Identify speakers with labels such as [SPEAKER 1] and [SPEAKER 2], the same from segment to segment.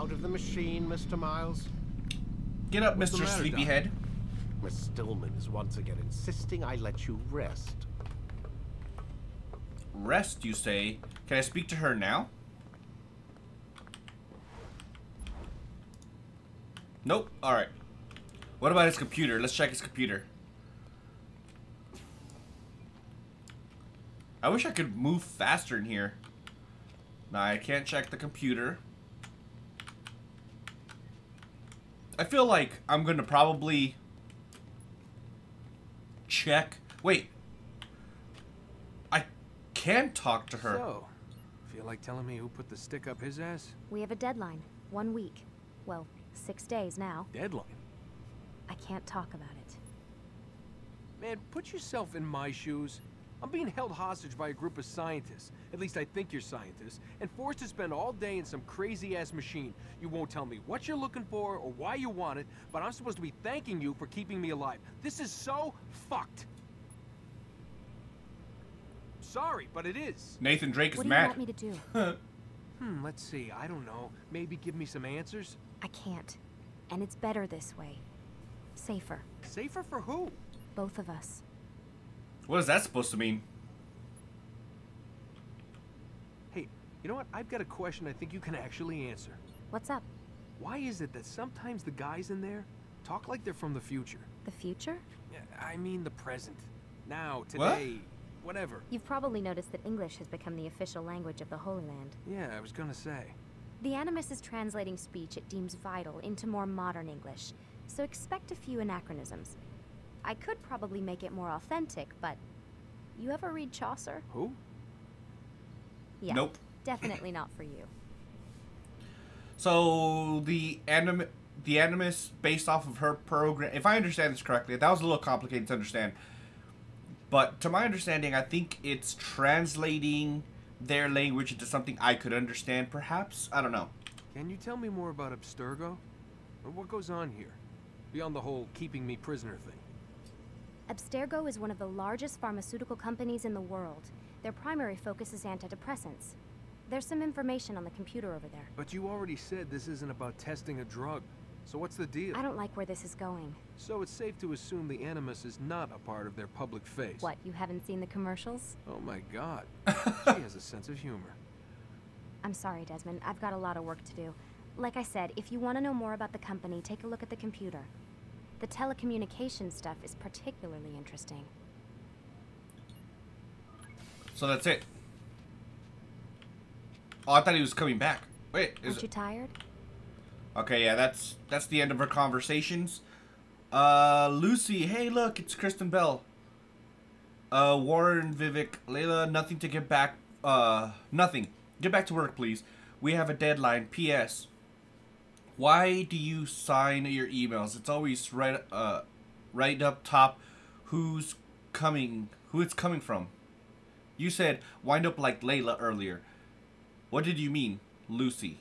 [SPEAKER 1] out of the machine, Mr. Miles?
[SPEAKER 2] Get up,
[SPEAKER 3] What's
[SPEAKER 2] Mr. Sleepyhead.
[SPEAKER 1] Miss Stillman is once again insisting I let you rest.
[SPEAKER 2] Rest, you say? Can I speak to her now? Nope. Alright. What about his computer? Let's check his computer. I wish I could move faster in here. Nah, I can't check the computer. I feel like I'm gonna probably check. Wait. I can talk to her.
[SPEAKER 3] So, feel like telling me who put the stick up his ass?
[SPEAKER 4] We have a deadline. One week. Well, six days now.
[SPEAKER 3] Deadline.
[SPEAKER 4] I can't talk about it.
[SPEAKER 3] Man, put yourself in my shoes. I'm being held hostage by a group of scientists. At least I think you're scientists. And forced to spend all day in some crazy-ass machine. You won't tell me what you're looking for or why you want it, but I'm supposed to be thanking you for keeping me alive. This is so fucked. Sorry, but it is.
[SPEAKER 2] Nathan Drake is mad.
[SPEAKER 4] What do you
[SPEAKER 2] mad.
[SPEAKER 4] want me to do?
[SPEAKER 3] Hmm, let's see. I don't know. Maybe give me some answers?
[SPEAKER 4] I can't. And it's better this way. Safer.
[SPEAKER 3] Safer for who?
[SPEAKER 4] Both of us.
[SPEAKER 2] What is that supposed to mean?
[SPEAKER 3] Hey, you know what? I've got a question I think you can actually answer.
[SPEAKER 4] What's up?
[SPEAKER 3] Why is it that sometimes the guys in there talk like they're from the future?
[SPEAKER 4] The future?
[SPEAKER 3] Yeah, I mean the present. Now,
[SPEAKER 2] What?
[SPEAKER 3] today, whatever.
[SPEAKER 4] You've probably noticed that English has become the official language of the Holy Land.
[SPEAKER 3] Yeah, I was gonna say.
[SPEAKER 4] The Animus is translating speech it deems vital into more modern English, so expect a few anachronisms. I could probably make it more authentic, but you ever read Chaucer?
[SPEAKER 3] Who?
[SPEAKER 4] Yeah.
[SPEAKER 2] Nope.
[SPEAKER 4] Definitely not for you.
[SPEAKER 2] So the anim the animus based off of her program. If I understand this correctly, that was a little complicated to understand. But to my understanding, I think it's translating their language into something I could understand. Perhaps I don't know.
[SPEAKER 3] Can you tell me more about Abstergo? Or what goes on here? Beyond the whole keeping me prisoner thing.
[SPEAKER 4] Abstergo is one of the largest pharmaceutical companies in the world. Their primary focus is antidepressants. There's some information on the computer over there.
[SPEAKER 3] But you already said this isn't about testing a drug. So what's the deal?
[SPEAKER 4] I don't like where this is going.
[SPEAKER 3] So it's safe to assume the Animus is not a part of their public face.
[SPEAKER 4] What, you haven't seen the commercials?
[SPEAKER 3] Oh my god. she has a sense of humor.
[SPEAKER 4] I'm sorry, Desmond. I've got a lot of work to do. Like I said, if you want to know more about the company, take a look at the computer. The telecommunication stuff is particularly interesting.
[SPEAKER 2] So that's it. Oh, I thought he was coming back. Wait, is
[SPEAKER 4] Aren't you tired?
[SPEAKER 2] Okay, yeah, that's that's the end of our conversations. Uh, Lucy, hey, look, it's Kristen Bell. Uh, Warren, Vidic, Layla, nothing to get back. Uh, nothing. Get back to work, please. We have a deadline. P.S. Why do you sign your emails? It's always right, uh, right up top. Who's coming? Who it's coming from? You said wind up like Layla earlier. What did you mean, Lucy?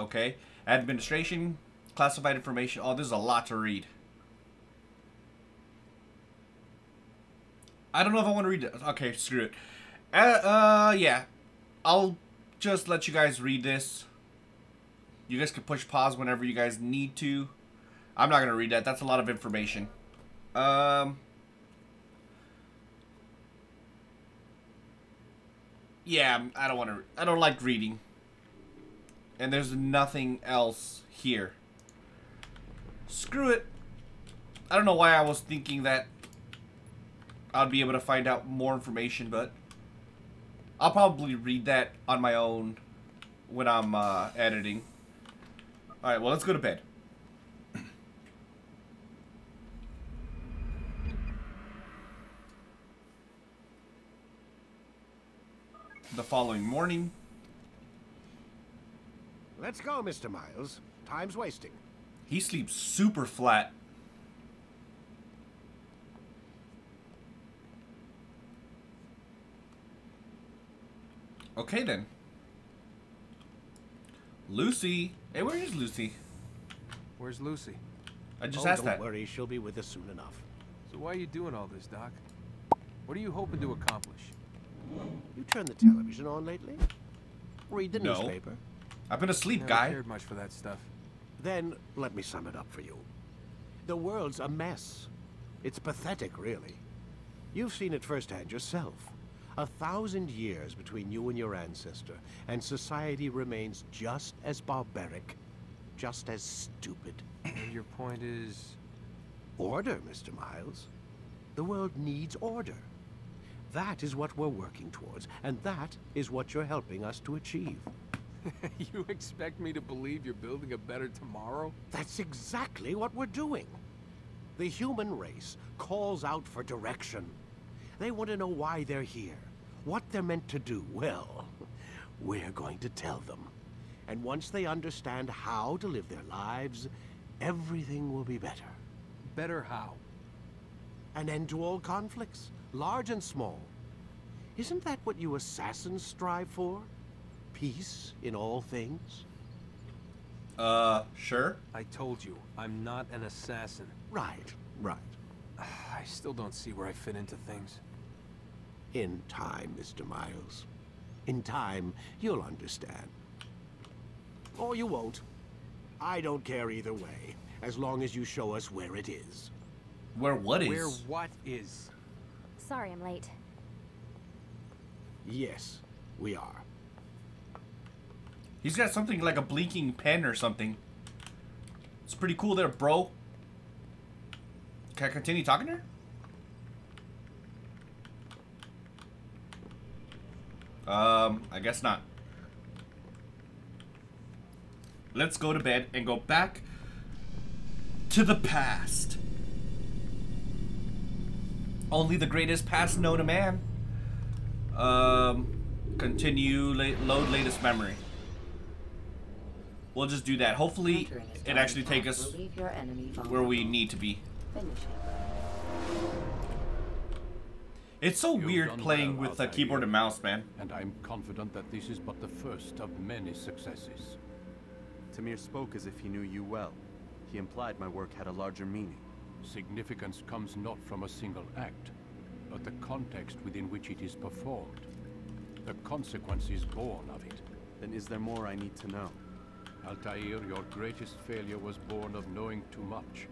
[SPEAKER 2] Okay. Administration, classified information. Oh, there's a lot to read. I don't know if I want to read it. Okay, screw it. Uh, uh, yeah. I'll just let you guys read this. You guys can push pause whenever you guys need to. I'm not going to read that. That's a lot of information. Um... Yeah, I don't want to. I don't like reading. And there's nothing else here. Screw it. I don't know why I was thinking that I'd be able to find out more information, but I'll probably read that on my own when I'm uh, editing. Alright, well, let's go to bed. the following morning.
[SPEAKER 1] Let's go, Mr. Miles. Time's wasting.
[SPEAKER 2] He sleeps super flat. Okay then. Lucy. Hey, where is Lucy?
[SPEAKER 3] Where's Lucy?
[SPEAKER 2] I just
[SPEAKER 1] oh,
[SPEAKER 2] asked
[SPEAKER 1] don't
[SPEAKER 2] that.
[SPEAKER 1] worry, she'll be with us soon enough.
[SPEAKER 3] So why are you doing all this, Doc? What are you hoping to accomplish?
[SPEAKER 1] You turned the television on lately? Read the
[SPEAKER 2] No.
[SPEAKER 1] newspaper?
[SPEAKER 2] I've been asleep,
[SPEAKER 3] Never
[SPEAKER 2] guy.
[SPEAKER 3] cared much for that stuff.
[SPEAKER 1] Then let me sum it up for you. The world's a mess. It's pathetic, really. You've seen it firsthand yourself. A thousand years between you and your ancestor, and society remains just as barbaric, just as stupid.
[SPEAKER 3] Your point is...
[SPEAKER 1] Order, Mr. Miles. The world needs order. That is what we're working towards, and that is what you're helping us to achieve.
[SPEAKER 3] you expect me to believe you're building a better tomorrow?
[SPEAKER 1] That's exactly what we're doing. The human race calls out for direction. They want to know why they're here, what they're meant to do. Well, we're going to tell them. And once they understand how to live their lives, everything will be better.
[SPEAKER 3] Better how?
[SPEAKER 1] An end to all conflicts, large and small. Isn't that what you assassins strive for? Peace in all things?
[SPEAKER 2] Uh, sure.
[SPEAKER 3] I told you, I'm not an assassin.
[SPEAKER 1] Right, right.
[SPEAKER 3] I still don't see where I fit into things.
[SPEAKER 1] In time, Mr. Miles. In time, you'll understand. Or you won't. I don't care either way, as long as you show us where it is.
[SPEAKER 2] Where what is?
[SPEAKER 3] Where what is?
[SPEAKER 4] Sorry I'm late.
[SPEAKER 1] Yes, we are.
[SPEAKER 2] He's got something like a blinking pen or something. It's pretty cool there, bro. Can I continue talking to her? Um, I guess not. Let's go to bed and go back to the past. Only the greatest past known to man. Um, continue la load latest memory. We'll just do that. Hopefully, it actually take us
[SPEAKER 5] will leave your enemy
[SPEAKER 2] where we need to be. It's so
[SPEAKER 6] You've
[SPEAKER 2] weird playing
[SPEAKER 6] well,
[SPEAKER 2] with a
[SPEAKER 6] Altair.
[SPEAKER 2] keyboard and mouse, man.
[SPEAKER 6] and I'm confident that this is but the first of many successes.
[SPEAKER 7] Tamir spoke as if he knew you well. He implied my work had a larger meaning.
[SPEAKER 6] Significance comes not from a single act, but the context within which it is performed. The consequences born of it.
[SPEAKER 7] Then is there more I need to know?
[SPEAKER 6] Altair, your greatest failure was born of knowing too much.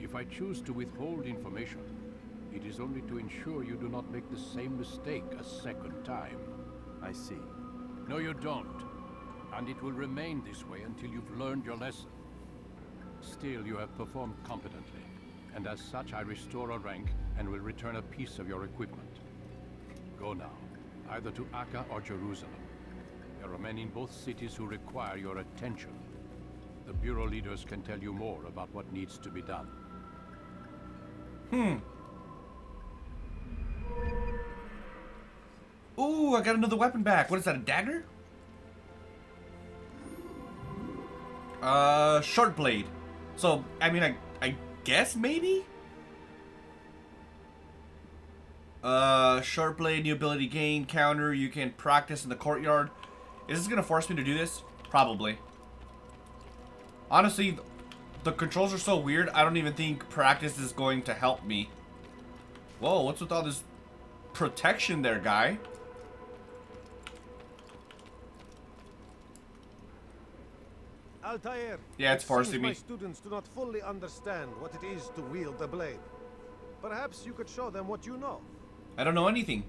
[SPEAKER 6] If I choose to withhold information, it is only to ensure you do not make the same mistake a second time.
[SPEAKER 7] I see.
[SPEAKER 6] No, you don't. And it will remain this way until you've learned your lesson. Still, you have performed competently, and as such I restore a rank and will return a piece of your equipment. Go now, either to Acre or Jerusalem. There are men in both cities who require your attention. The Bureau leaders can tell you more about what needs to be done. Hmm.
[SPEAKER 2] Ooh, I got another weapon back. What is that, a dagger? Uh, short blade. So, I mean, I, I guess maybe? Uh, short blade, new ability gain, counter, you can practice in the courtyard. Is this gonna force me to do this? Probably. Honestly, the controls are so weird, I don't even think practice is going to help me. Whoa, what's with all this protection there, guy?
[SPEAKER 8] Altair.
[SPEAKER 2] Yeah, it's
[SPEAKER 8] it
[SPEAKER 2] forcing me.
[SPEAKER 8] My students do not fully understand what it is to wield the blade. Perhaps you could show them what you know.
[SPEAKER 2] I don't know anything.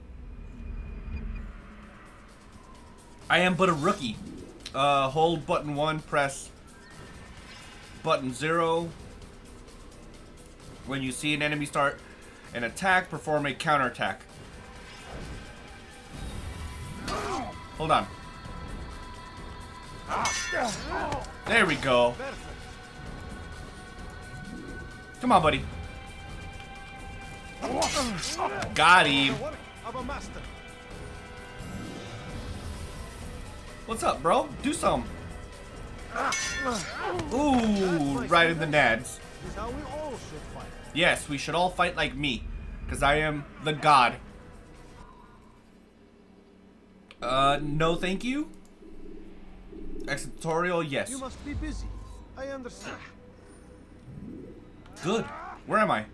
[SPEAKER 2] I am but a rookie. Uh, hold button one, press button zero. When you see an enemy start an attack, perform a counterattack. Hold on. There we go. Come on, buddy. Got him. What's up, bro? Do some. Ooh, right in the nads. Yes, we should all fight like me, because I am the god. Uh, no thank you. Exit tutorial, yes.
[SPEAKER 8] You must be busy. I understand.
[SPEAKER 2] Good. Where am I?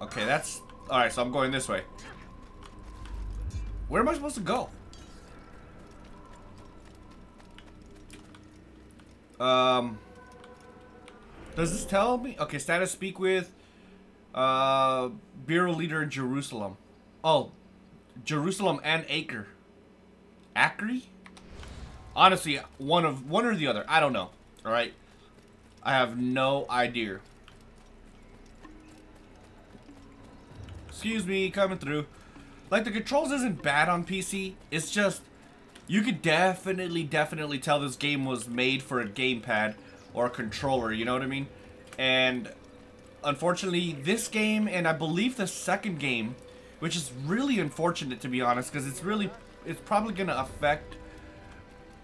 [SPEAKER 2] Okay, that's... Alright, so I'm going this way. Where am I supposed to go? Um, does this tell me? Okay, status speak with uh, bureau leader in Jerusalem. Oh, Jerusalem and Acre. Acre? Honestly, one of one or the other. I don't know. All right, I have no idea. Excuse me, coming through. Like the controls isn't bad on PC. It's just you could definitely, definitely tell this game was made for a gamepad or a controller. You know what I mean? And unfortunately, this game and I believe the second game, which is really unfortunate to be honest, because it's really, it's probably gonna affect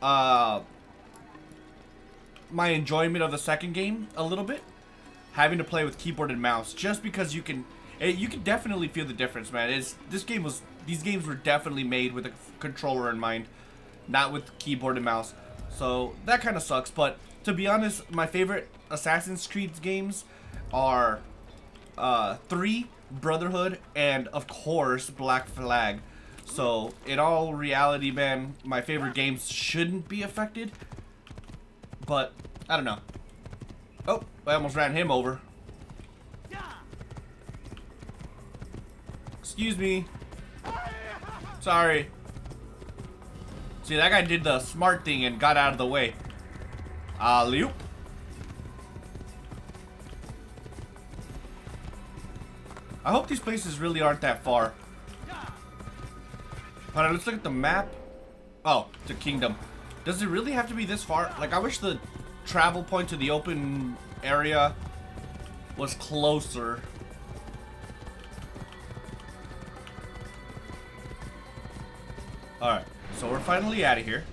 [SPEAKER 2] uh my enjoyment of the second game a little bit. Having to play with keyboard and mouse, just because you can, it, you can definitely feel the difference, man. It's this game was, these games were definitely made with a controller in mind, not with keyboard and mouse. So that kind of sucks. But to be honest, my favorite Assassin's Creed games are uh, three Brotherhood and of course Black Flag. So in all reality, man, my favorite games shouldn't be affected. But I don't know. Oh, I almost ran him over. Excuse me. Sorry. See, that guy did the smart thing and got out of the way. alley -oop. I hope these places really aren't that far. Alright, let's look at the map. Oh, to Kingdom. Does it really have to be this far? Like, I wish the travel point to the open area was closer. Alright, so we're finally out of here.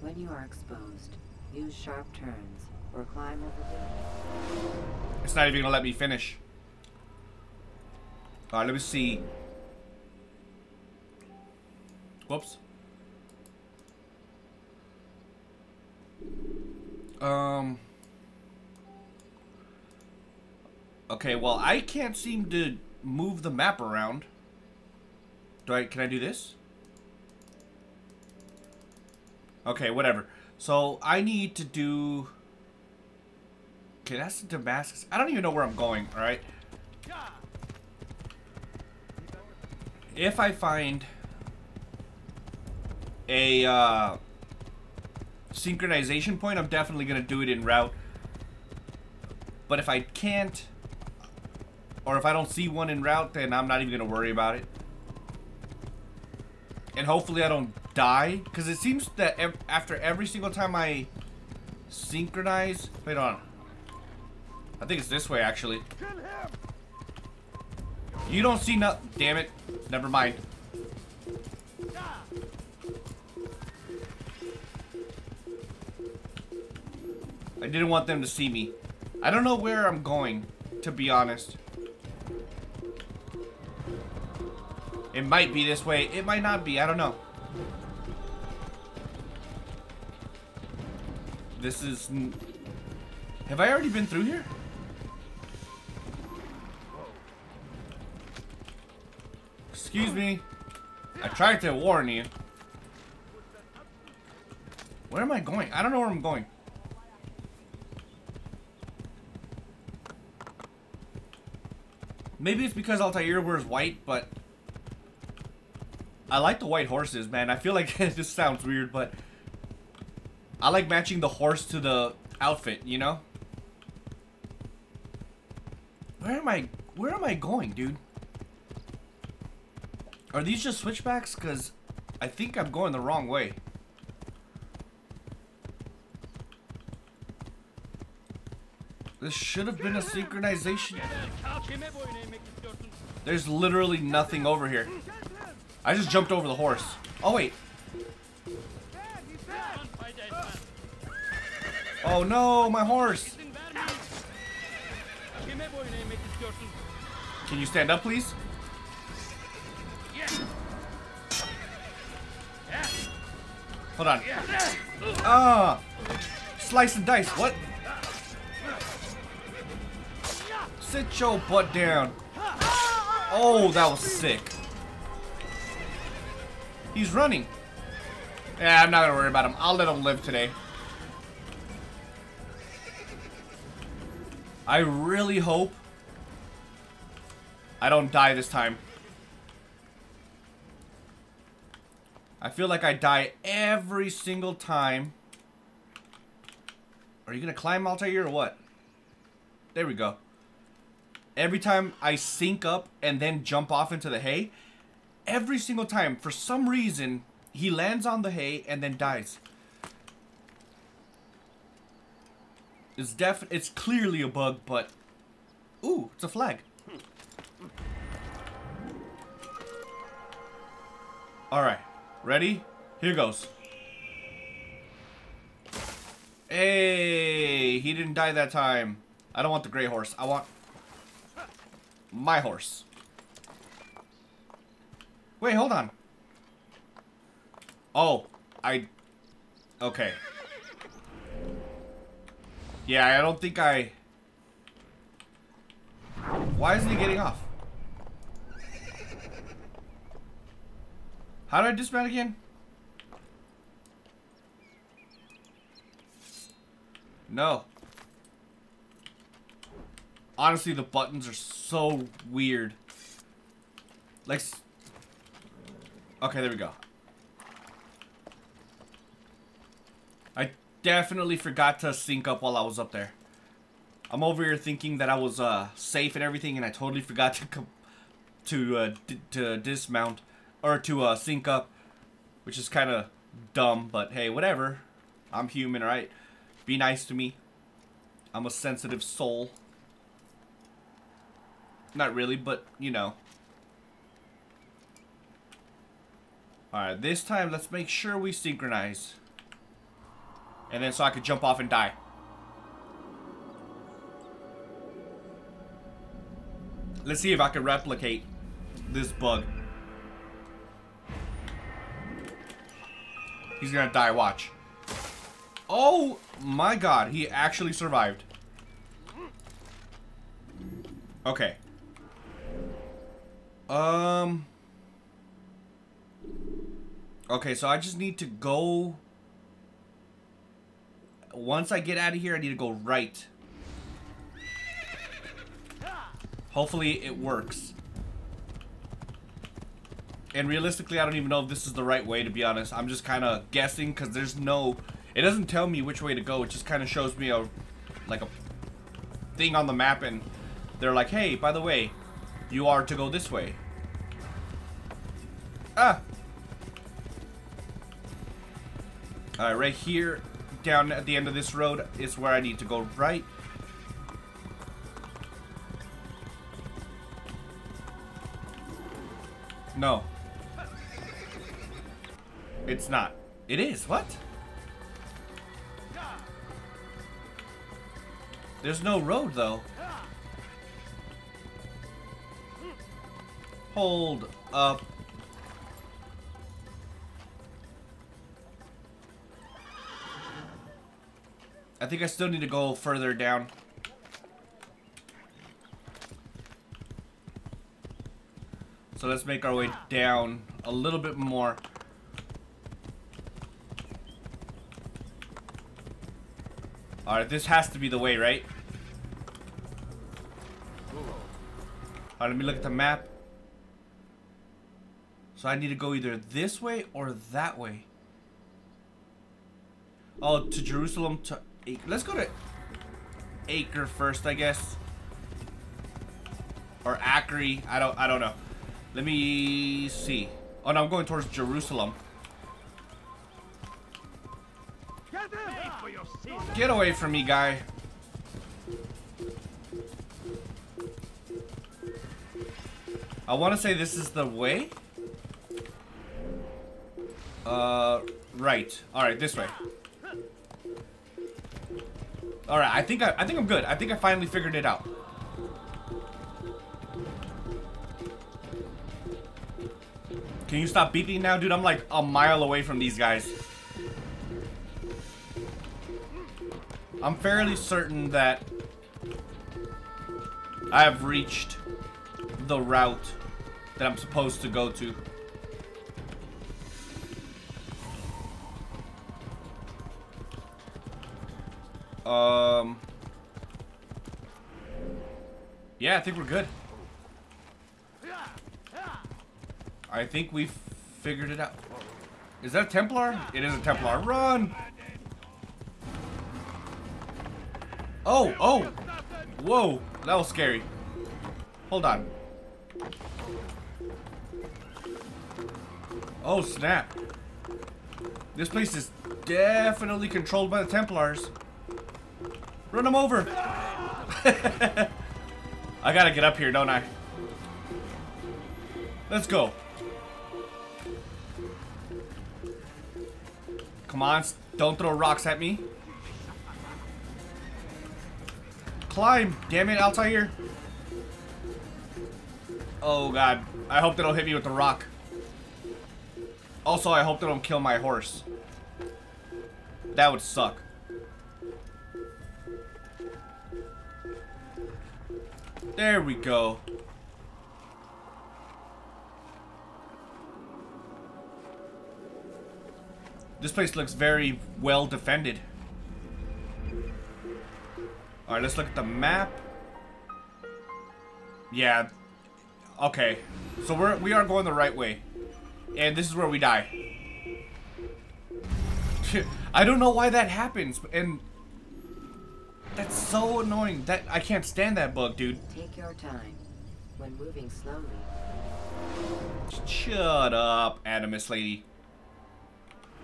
[SPEAKER 5] When you are exposed, use sharp turns or climb over
[SPEAKER 2] It's not even gonna let me finish. Alright, let me see. Whoops. Um. Okay, well, I can't seem to move the map around. Do I, can I do this? Okay, whatever. So, I need to do... Okay, that's the Damascus. I don't even know where I'm going, alright? If I find a, uh synchronization point, I'm definitely going to do it in route. But if I can't, or if I don't see one in route, then I'm not even going to worry about it. And hopefully I don't die, because it seems that ev after every single time I synchronize... Wait on. I think it's this way, actually. You don't see nothing. Damn it. Never mind. I didn't want them to see me. I don't know where I'm going, to be honest. It might be this way. It might not be. I don't know. This is... Have I already been through here? Excuse me. I tried to warn you. Where am I going? I don't know where I'm going. Maybe it's because Altair wears white, but I like the white horses, man. I feel like this sounds weird, but I like matching the horse to the outfit, you know? Where am I, where am I going, dude? Are these just switchbacks? Because I think I'm going the wrong way. This should have been a synchronization. There's literally nothing over here. I just jumped over the horse. Oh, wait. Oh, no, my horse. Can you stand up, please? Hold on. Ah! Slice and dice. What? Sit your butt down. Oh, that was sick. He's running. Yeah, I'm not gonna worry about him. I'll let him live today. I really hope I don't die this time. I feel like I die every single time. Are you gonna climb Altair or what? There we go. Every time I sink up and then jump off into the hay, every single time, for some reason, he lands on the hay and then dies. It's def it's clearly a bug, but ooh, it's a flag. All right. Ready? Here goes. Hey, he didn't die that time. I don't want the gray horse. I want my horse. Wait, hold on. Oh, I... Okay. Yeah, I don't think I... Why isn't he getting off? How do I dismount again? No. Honestly, the buttons are so weird. Like... Okay, there we go. I definitely forgot to sync up while I was up there. I'm over here thinking that I was uh, safe and everything, and I totally forgot to to uh, to dismount or to uh, sync up, which is kind of dumb. But hey, whatever. I'm human, right? Be nice to me. I'm a sensitive soul. Not really, but you know. Alright, this time let's make sure we synchronize. And then so I could jump off and die. Let's see if I can replicate this bug. He's gonna die, watch. Oh my god, he actually survived. Okay. Um... Okay, so I just need to go... Once I get out of here, I need to go right. Hopefully it works. And realistically, I don't even know if this is the right way, to be honest. I'm just kind of guessing, because there's no... It doesn't tell me which way to go. It just kind of shows me a... Like a... Thing on the map, and they're like, hey, by the way, you are to go this way. Ah! Alright, right here, down at the end of this road, is where I need to go right. No. It's not. It is. What? There's no road, though. Hold up. I think I still need to go further down. So let's make our way down a little bit more. Alright, this has to be the way, right? Alright, let me look at the map. So I need to go either this way or that way. Oh, to Jerusalem to Acre. Let's go to Acre first, I guess. Or Acre. I don't I don't know. Let me see. Oh no, I'm going towards Jerusalem. Get away from me, guy. I want to say this is the way. Uh, right. All right, this way. All right, I think I, I think I'm good. I think I finally figured it out. Can you stop beeping now, dude? I'm like a mile away from these guys. I'm fairly certain that I have reached the route that I'm supposed to go to. Um. Yeah, I think we're good. I think we've figured it out. Is that a Templar? It is a Templar. Run! Oh, oh! Whoa, that was scary. Hold on. Oh, snap. This place is definitely controlled by the Templars. Run them over! I gotta get up here, don't I? Let's go. Come on, don't throw rocks at me. Climb, damn it, Altair. Oh god, I hope they don't hit me with the rock. Also, I hope they don't kill my horse. That would suck. There we go. This place looks very well defended. Alright, let's look at the map. Yeah. Okay. So we're we are going the right way. And this is where we die. I don't know why that happens, and that's so annoying. That I can't stand that bug, dude.
[SPEAKER 5] Take your time. When moving slowly.
[SPEAKER 2] Shut up, Animus lady.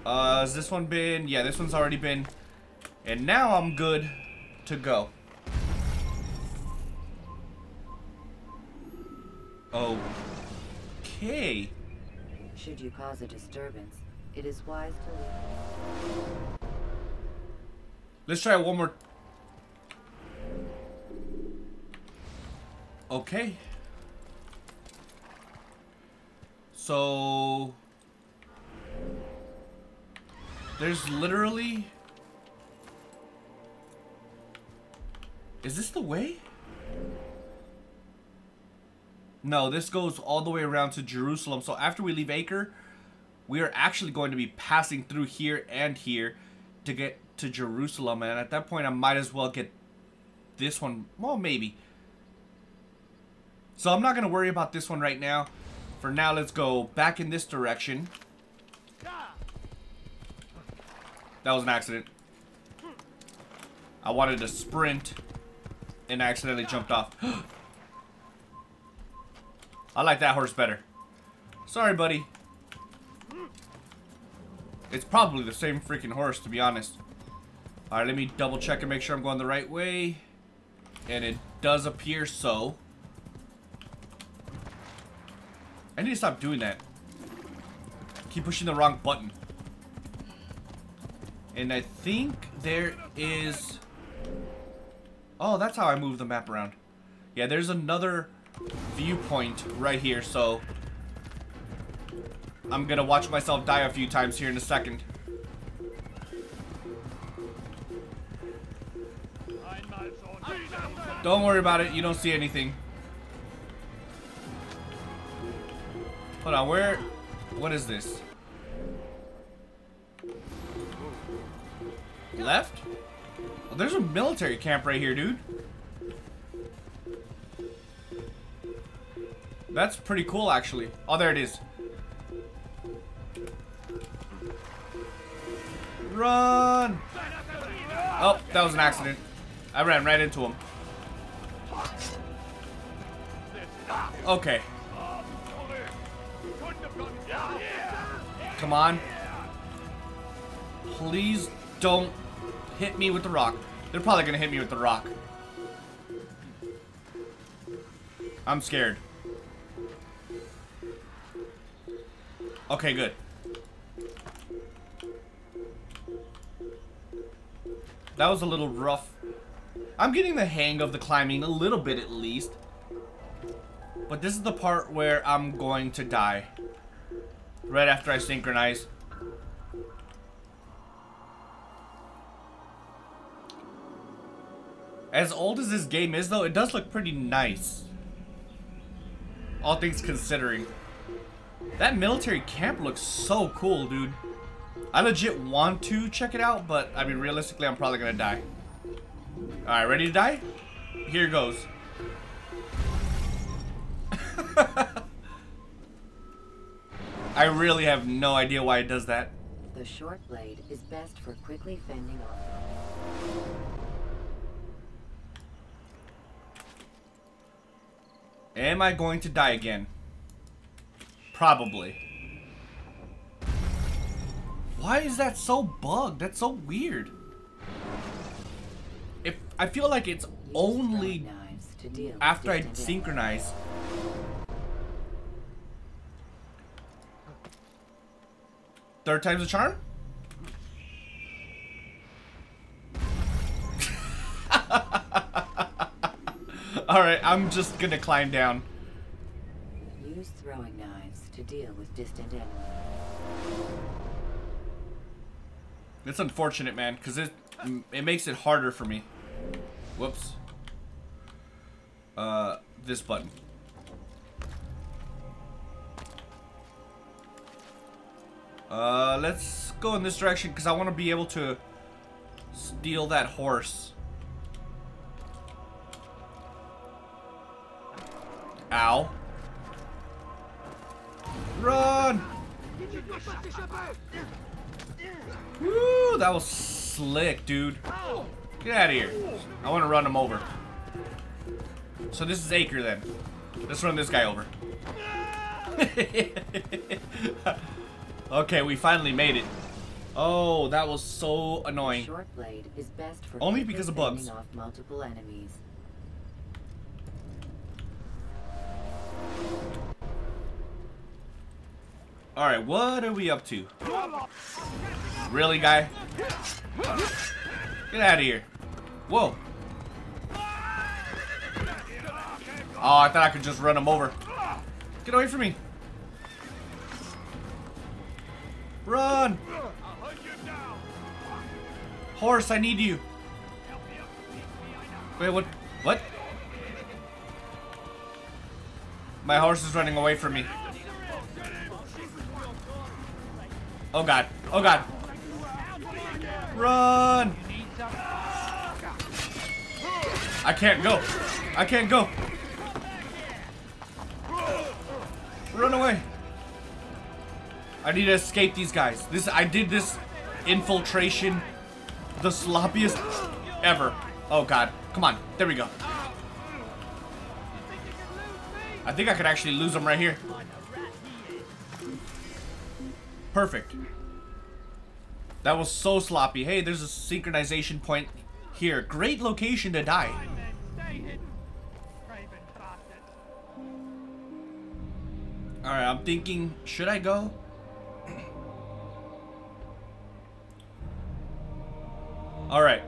[SPEAKER 2] Uh, has this one been? Yeah, this one's already been. And now I'm good to go. Okay.
[SPEAKER 5] Should you cause a disturbance, it is wise to leave.
[SPEAKER 2] Let's try one more. Okay. So... There's literally... Is this the way? No, this goes all the way around to Jerusalem. So after we leave Acre, we are actually going to be passing through here and here to get to Jerusalem. And at that point, I might as well get this one. Well, maybe. So I'm not going to worry about this one right now. For now, let's go back in this direction. That was an accident. I wanted to sprint and accidentally jumped off. I like that horse better. Sorry, buddy. It's probably the same freaking horse, to be honest. Alright, let me double check and make sure I'm going the right way. And it does appear so. I need to stop doing that. Keep pushing the wrong button. And I think there is... Oh, that's how I move the map around. Yeah, there's another viewpoint right here, so I'm gonna watch myself die a few times here in a second. Don't worry about it, you don't see anything. Hold on, where... What is this? Left? Well, there's a military camp right here, dude. That's pretty cool, actually. Oh, there it is. Run! Oh, that was an accident. I ran right into him. Okay. Come on. Please don't hit me with the rock. They're probably gonna hit me with the rock. I'm scared. Okay, good. That was a little rough. I'm getting the hang of the climbing a little bit at least. But this is the part where I'm going to die. Right after I synchronize. As old as this game is though, it does look pretty nice. All things considering. That military camp looks so cool, dude. I legit want to check it out, but I mean, realistically, I'm probably gonna die. Alright, ready to die? Here goes. I really have no idea why it does that.
[SPEAKER 5] The short blade is best for quickly fending off.
[SPEAKER 2] Am I going to die again? Probably. Why is that so bugged? That's so weird. I feel like it's only
[SPEAKER 5] knives to deal with
[SPEAKER 2] after I synchronize. Third time's a charm? Alright, I'm just gonna climb down.
[SPEAKER 5] Use throwing knives to deal with distant enemies.
[SPEAKER 2] It's unfortunate, man, because it it makes it harder for me. Whoops. Uh, this button. Uh, let's go in this direction because I want to be able to steal that horse. Ow. Run! Woo, that was slick, dude. Get out of here. I want to run him over. So this is Acre then. Let's run this guy over. okay, we finally made it. Oh, that was so annoying.
[SPEAKER 5] Short blade is best for
[SPEAKER 2] Only because of bugs.
[SPEAKER 5] off multiple enemies.
[SPEAKER 2] Alright, what are we up to? Really, guy? Get out of here. Whoa. Oh, I thought I could just run him over. Get away from me. Run! Horse, I need you. Wait, what? What? My horse is running away from me. Oh god. Oh god. Run! I can't go. I can't go. Run away. I need to escape these guys. This I did this infiltration the sloppiest ever. Oh god. Come on. There we go. I think I could actually lose them right here. Perfect. That was so sloppy. Hey, there's a synchronization point here. Great location to die. Alright, I'm thinking, should I go? Alright.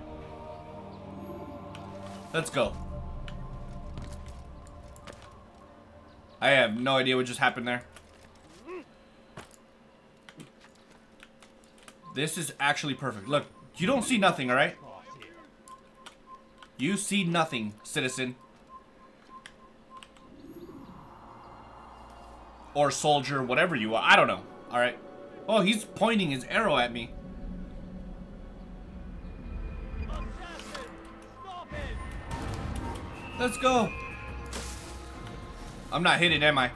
[SPEAKER 2] Let's go. I have no idea what just happened there. This is actually perfect. Look, you don't see nothing, alright? You see nothing, citizen. Or soldier, whatever you are. I don't know. Alright. Oh, he's pointing his arrow at me. Let's go. I'm not hitting, am I?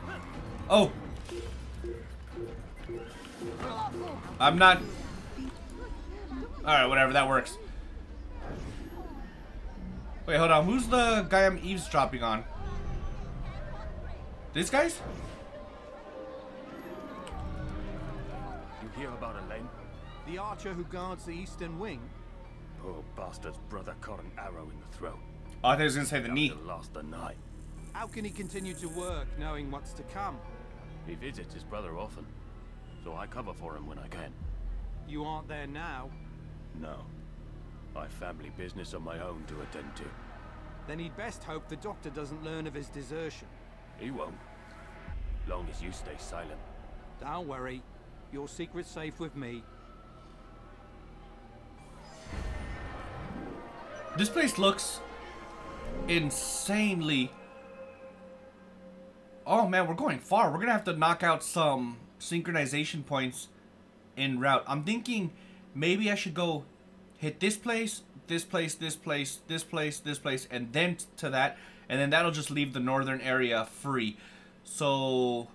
[SPEAKER 2] Oh. I'm not. Alright, whatever, that works. Wait, hold on. Who's the guy I'm eavesdropping on? These guys?
[SPEAKER 9] You hear about Elaine?
[SPEAKER 10] The archer who guards the eastern wing?
[SPEAKER 9] Poor bastard's brother caught an arrow in the throat.
[SPEAKER 2] Oh, I thought he was gonna say the knee.
[SPEAKER 9] After Lost the night.
[SPEAKER 10] How can he continue to work knowing what's to come?
[SPEAKER 9] He visits his brother often, so I cover for him when I can.
[SPEAKER 10] You aren't there now.
[SPEAKER 9] No. I've family business of my own to attend to.
[SPEAKER 10] Then he'd best hope the doctor doesn't learn of his desertion.
[SPEAKER 9] He won't. Long as you stay silent.
[SPEAKER 10] Don't worry. Your secret's safe with me.
[SPEAKER 2] This place looks insanely. Oh man, we're going far. We're gonna have to knock out some synchronization points en route. I'm thinking maybe I should go hit this place, this place, this place, this place, this place, and then to that, and then that'll just leave the northern area free. So,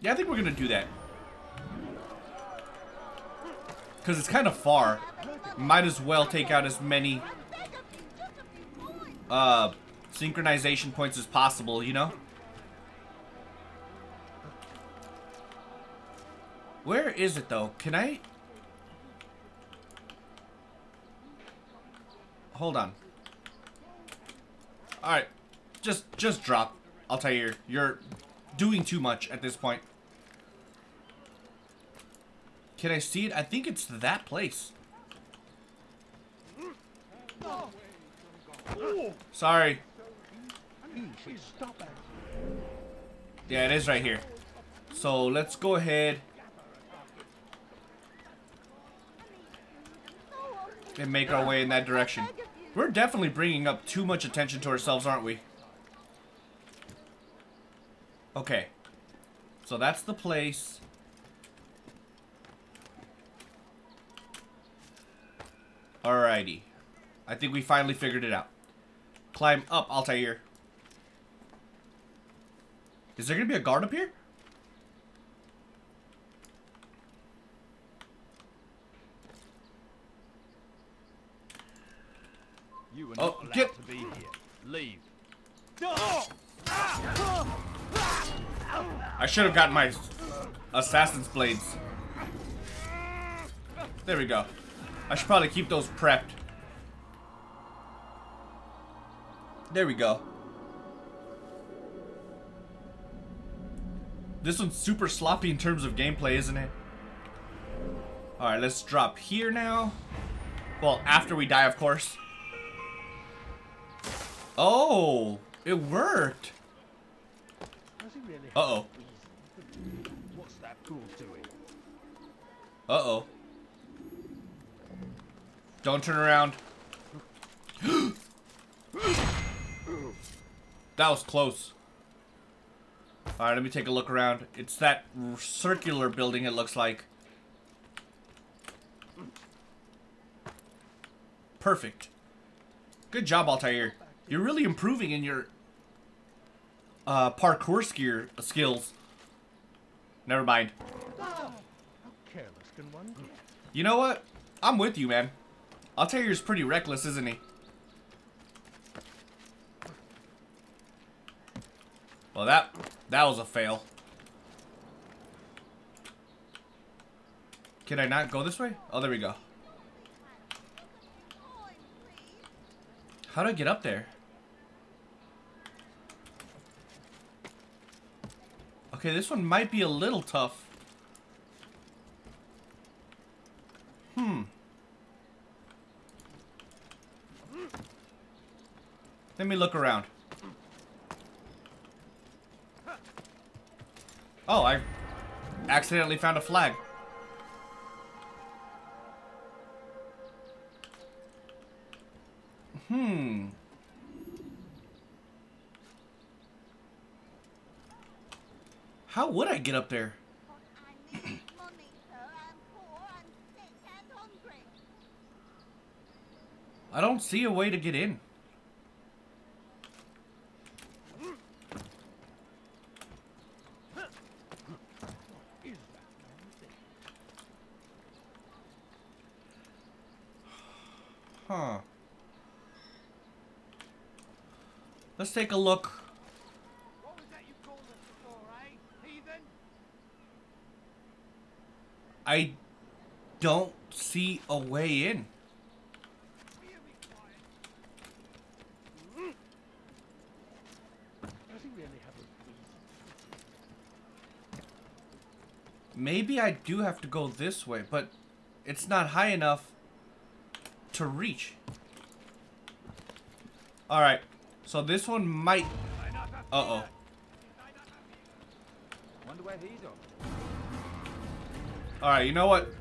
[SPEAKER 2] yeah, I think we're gonna do that. Because it's kind of far. Might as well take out as many uh, synchronization points as possible, you know? Where is it, though? Can I... Hold on. Alright. Just, just drop. I'll tell you, you're doing too much at this point. Can I see it? I think it's that place. Sorry. Yeah, it is right here. So let's go ahead and make our way in that direction. We're definitely bringing up too much attention to ourselves, aren't we? Okay. So that's the place. Alrighty. I think we finally figured it out. Climb up, Altair. Is there gonna be a guard up here?
[SPEAKER 6] You
[SPEAKER 2] Oh,
[SPEAKER 6] not allowed
[SPEAKER 2] get-
[SPEAKER 6] to be here. Leave.
[SPEAKER 2] I should have gotten my assassin's blades. There we go. I should probably keep those prepped. There we go. This one's super sloppy in terms of gameplay, isn't it? Alright, let's drop here now. Well, after we die, of course. Oh, it worked. Uh-oh.
[SPEAKER 6] What's that fool doing?
[SPEAKER 2] Uh-oh. Don't turn around. that was close. Alright, let me take a look around. It's that circular building it looks like. Perfect. Good job, Altair. You're really improving in your uh, parkour skier skills. Never mind. You know what? I'm with you, man. I'll tell you, he's pretty reckless, isn't he? Well, that that was a fail. Can I not go this way? Oh, there we go. How do I get up there? Okay, this one might be a little tough. Hmm. Let me look around. Oh, I accidentally found a flag. Hmm. How would I get up there? I don't see a way to get in. Huh. Let's take a look.
[SPEAKER 10] What was that you called us before, eh? Heathen?
[SPEAKER 2] I don't see a way in. Maybe I do have to go this way, but it's not high enough to reach. Alright, so this one might... Uh-oh. Alright, you know what?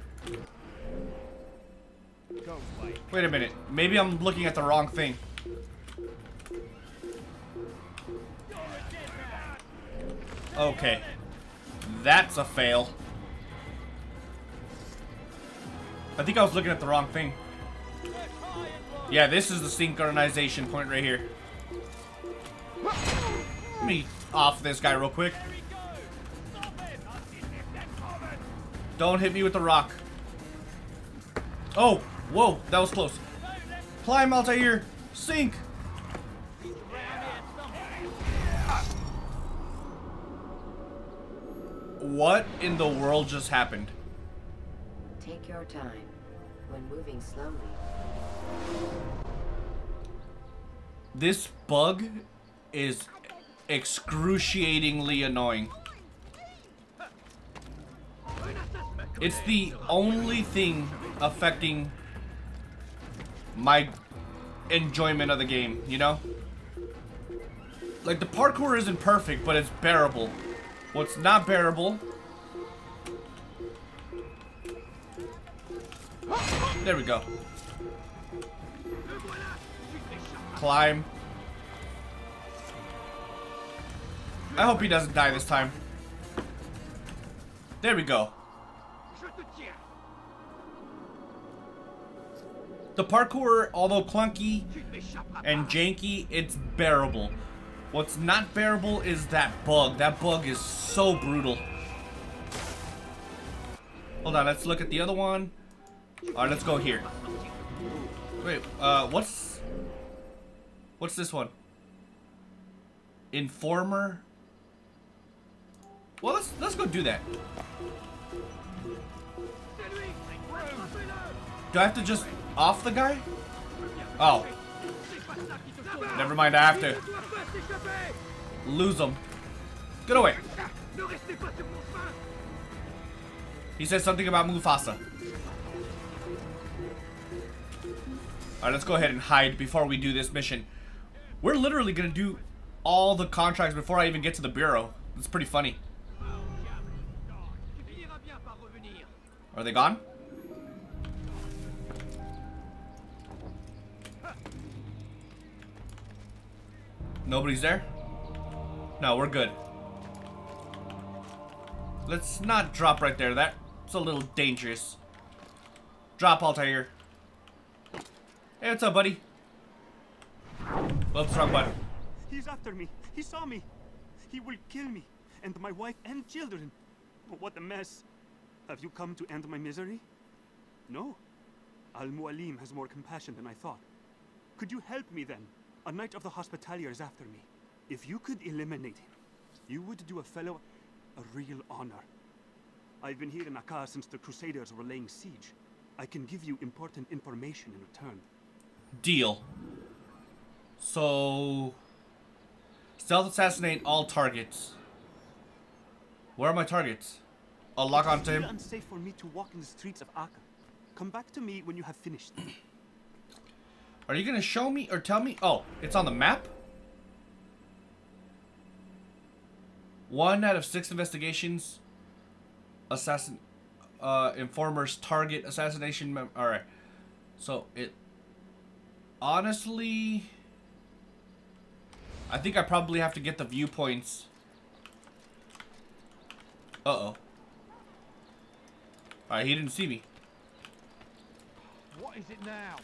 [SPEAKER 2] Wait a minute. Maybe I'm looking at the wrong thing. Okay. That's a fail. I think I was looking at the wrong thing. Yeah, this is the synchronization point right here. Let me off this guy real quick. Don't hit me with the rock. Oh, whoa, that was close. Climb, Altair. Sink. What in the world just happened?
[SPEAKER 5] Take your time. When moving slowly,
[SPEAKER 2] This bug is excruciatingly annoying. It's the only thing affecting my enjoyment of the game, you know? Like, the parkour isn't perfect, but it's bearable. What's not bearable... There we go. Climb. I hope he doesn't die this time. There we go. The parkour, although clunky and janky, it's bearable. What's not bearable is that bug. That bug is so brutal. Hold on, let's look at the other one. Alright, let's go here. Wait, uh, what's... What's this one? Informer? Well, let's, let's go do that. Do I have to just off the guy? Oh. Never mind, I have to lose him. Get away. He said something about Mufasa. Alright, let's go ahead and hide before we do this mission. We're literally gonna do all the contracts before I even get to the bureau. It's pretty funny. Are they gone? Nobody's there? No, we're good. Let's not drop right there. That's a little dangerous. Drop Altair. Hey, what's up, buddy? Whoops, wrong button.
[SPEAKER 11] He's after me. He saw me. He will kill me, and my wife and children. What a mess. Have you come to end my misery? No. Al-Mualim has more compassion than I thought. Could you help me then? A knight of the Hospitalier is after me. If you could eliminate him, you would do a fellow a real honor. I've been here in Acre since the Crusaders were laying siege. I can give you important information in return.
[SPEAKER 2] Deal. So... Stealth assassinate all targets. Where are my targets? I'll lock onto
[SPEAKER 11] It's
[SPEAKER 2] him.
[SPEAKER 11] unsafe for me to walk in the streets of Acre. Come back to me when you have finished.
[SPEAKER 2] Are you gonna show me or tell me? Oh, it's on the map? One out of six investigations. Assassin... Uh, informers target assassination mem- Alright. So, it... Honestly... I think I probably have to get the viewpoints. Uh-oh. Alright, he didn't see me.
[SPEAKER 3] What is it now?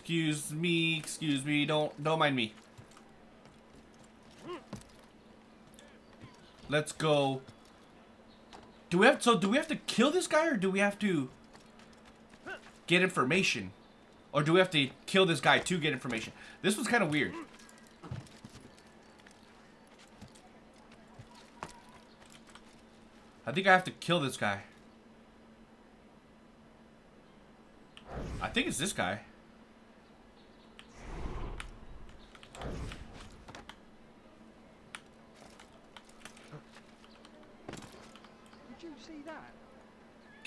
[SPEAKER 2] Excuse me, excuse me, don't don't mind me. Let's go. Do we have so do we have to kill this guy or do we have to get information? Or do we have to kill this guy to get information? This was kind of weird. I think I have to kill this guy. I think it's this guy.
[SPEAKER 3] Did you see that?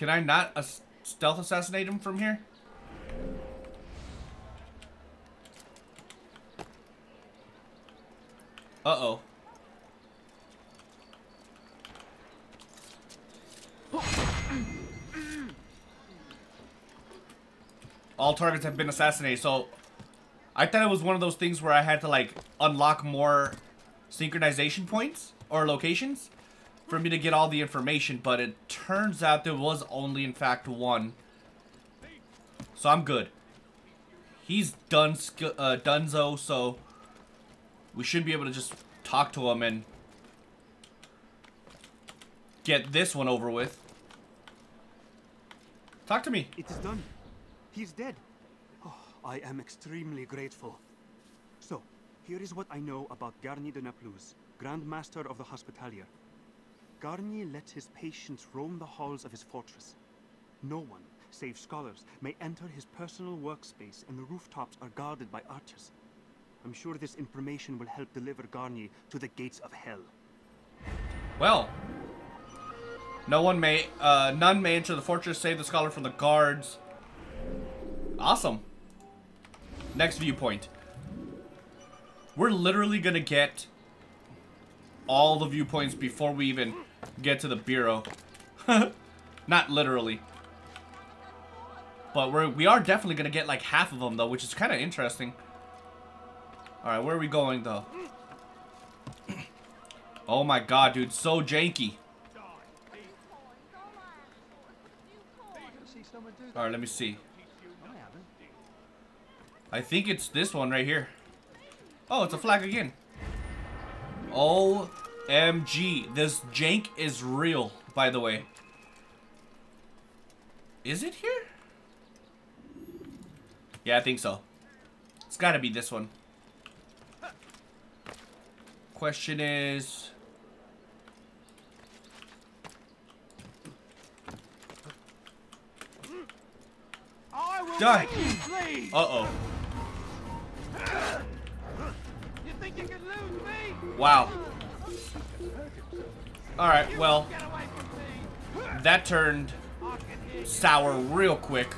[SPEAKER 2] Can I not stealth assassinate him from here? Uh-oh. All targets have been assassinated, so I thought it was one of those things where I had to like unlock more synchronization points or locations for me to get all the information, but it turns out there was only in fact one. So I'm good. He's done uh, Dunzo, so we should be able to just talk to him and get this one over with. Talk to me.
[SPEAKER 11] It is done. He's dead. Oh, I am extremely grateful. So, here is what I know about Garnier de Naplouse, Grand Master of the Hospitalier. Garnier lets his patients roam the halls of his fortress. No one, save scholars, may enter his personal workspace, and the rooftops are guarded by archers. I'm sure this information will help deliver Garnier to the gates of hell.
[SPEAKER 2] Well, no one may, uh, none may enter the fortress save the scholar from the guards. Awesome. Next viewpoint. We're literally gonna get all the viewpoints before we even get to the bureau. Not literally. But we're, we are definitely gonna get like half of them though, which is kind of interesting. Alright, where are we going though? oh my god, dude, so janky. Alright, let me see. I think it's this one right here. Oh, it's a flag again. Oh OMG. This jank is real, by the way. Is it here? Yeah, I think so. It's gotta be this one. Question is... Done. Uh-oh.
[SPEAKER 12] You think you can lose me?
[SPEAKER 2] Wow. Alright, well. That turned sour real quick.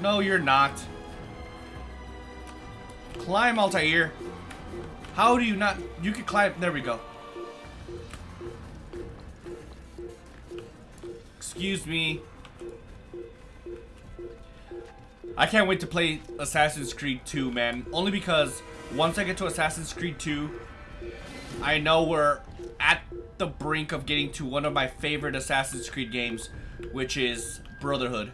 [SPEAKER 2] No, you're not. Climb, Altair. How do you not... You can climb... There we go. Excuse me. I can't wait to play Assassin's Creed 2, man. Only because once I get to Assassin's Creed 2, I know we're at the brink of getting to one of my favorite Assassin's Creed games, which is Brotherhood.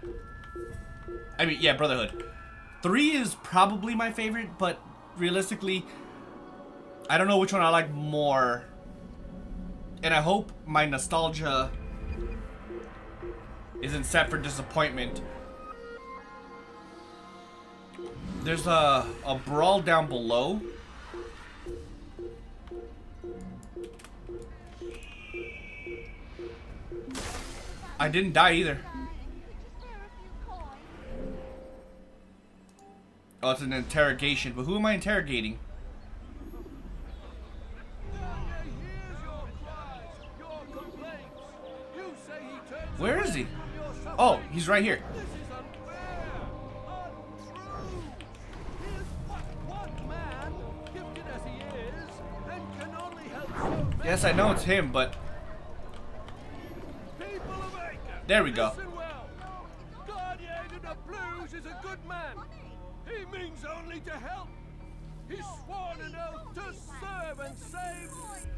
[SPEAKER 2] I mean, yeah, Brotherhood. 3 is probably my favorite, but realistically, I don't know which one I like more. And I hope my nostalgia isn't set for disappointment There's a, a brawl down below. I didn't die either. Oh, it's an interrogation. But who am I interrogating? Where is he? Oh, he's right here. Yes, I know it's him, but... There we go.
[SPEAKER 12] is a good man. He means only to help. He's sworn an oath to serve and save.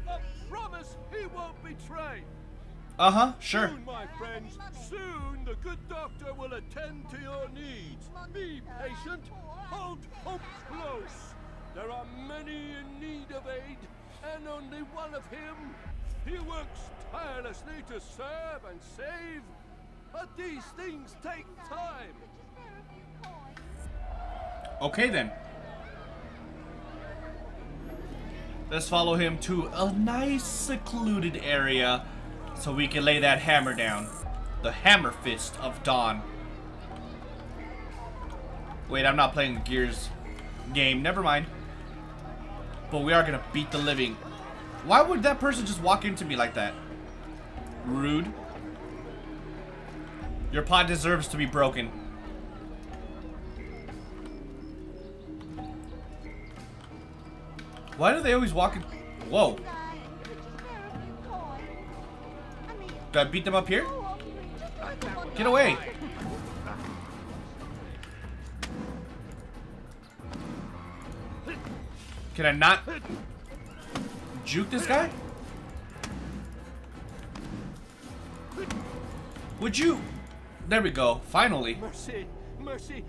[SPEAKER 12] A promise he won't betray.
[SPEAKER 2] Uh-huh, sure.
[SPEAKER 12] Soon, my friends, soon the good doctor will attend to your needs. Be patient. Hold hope close. There are many in need of aid, and only one of him. He works tirelessly to serve and save, but these things take time.
[SPEAKER 2] Okay then. Let's follow him to a nice secluded area so we can lay that hammer down. The Hammer Fist of Dawn. Wait, I'm not playing the Gears game. Never mind. But we are gonna beat the living. Why would that person just walk into me like that? Rude. Your pot deserves to be broken. Why do they always walk in? Whoa. Do I beat them up here? Get away. Can I not juke this guy? Would you? There we go. Finally.
[SPEAKER 12] Mercy, mercy.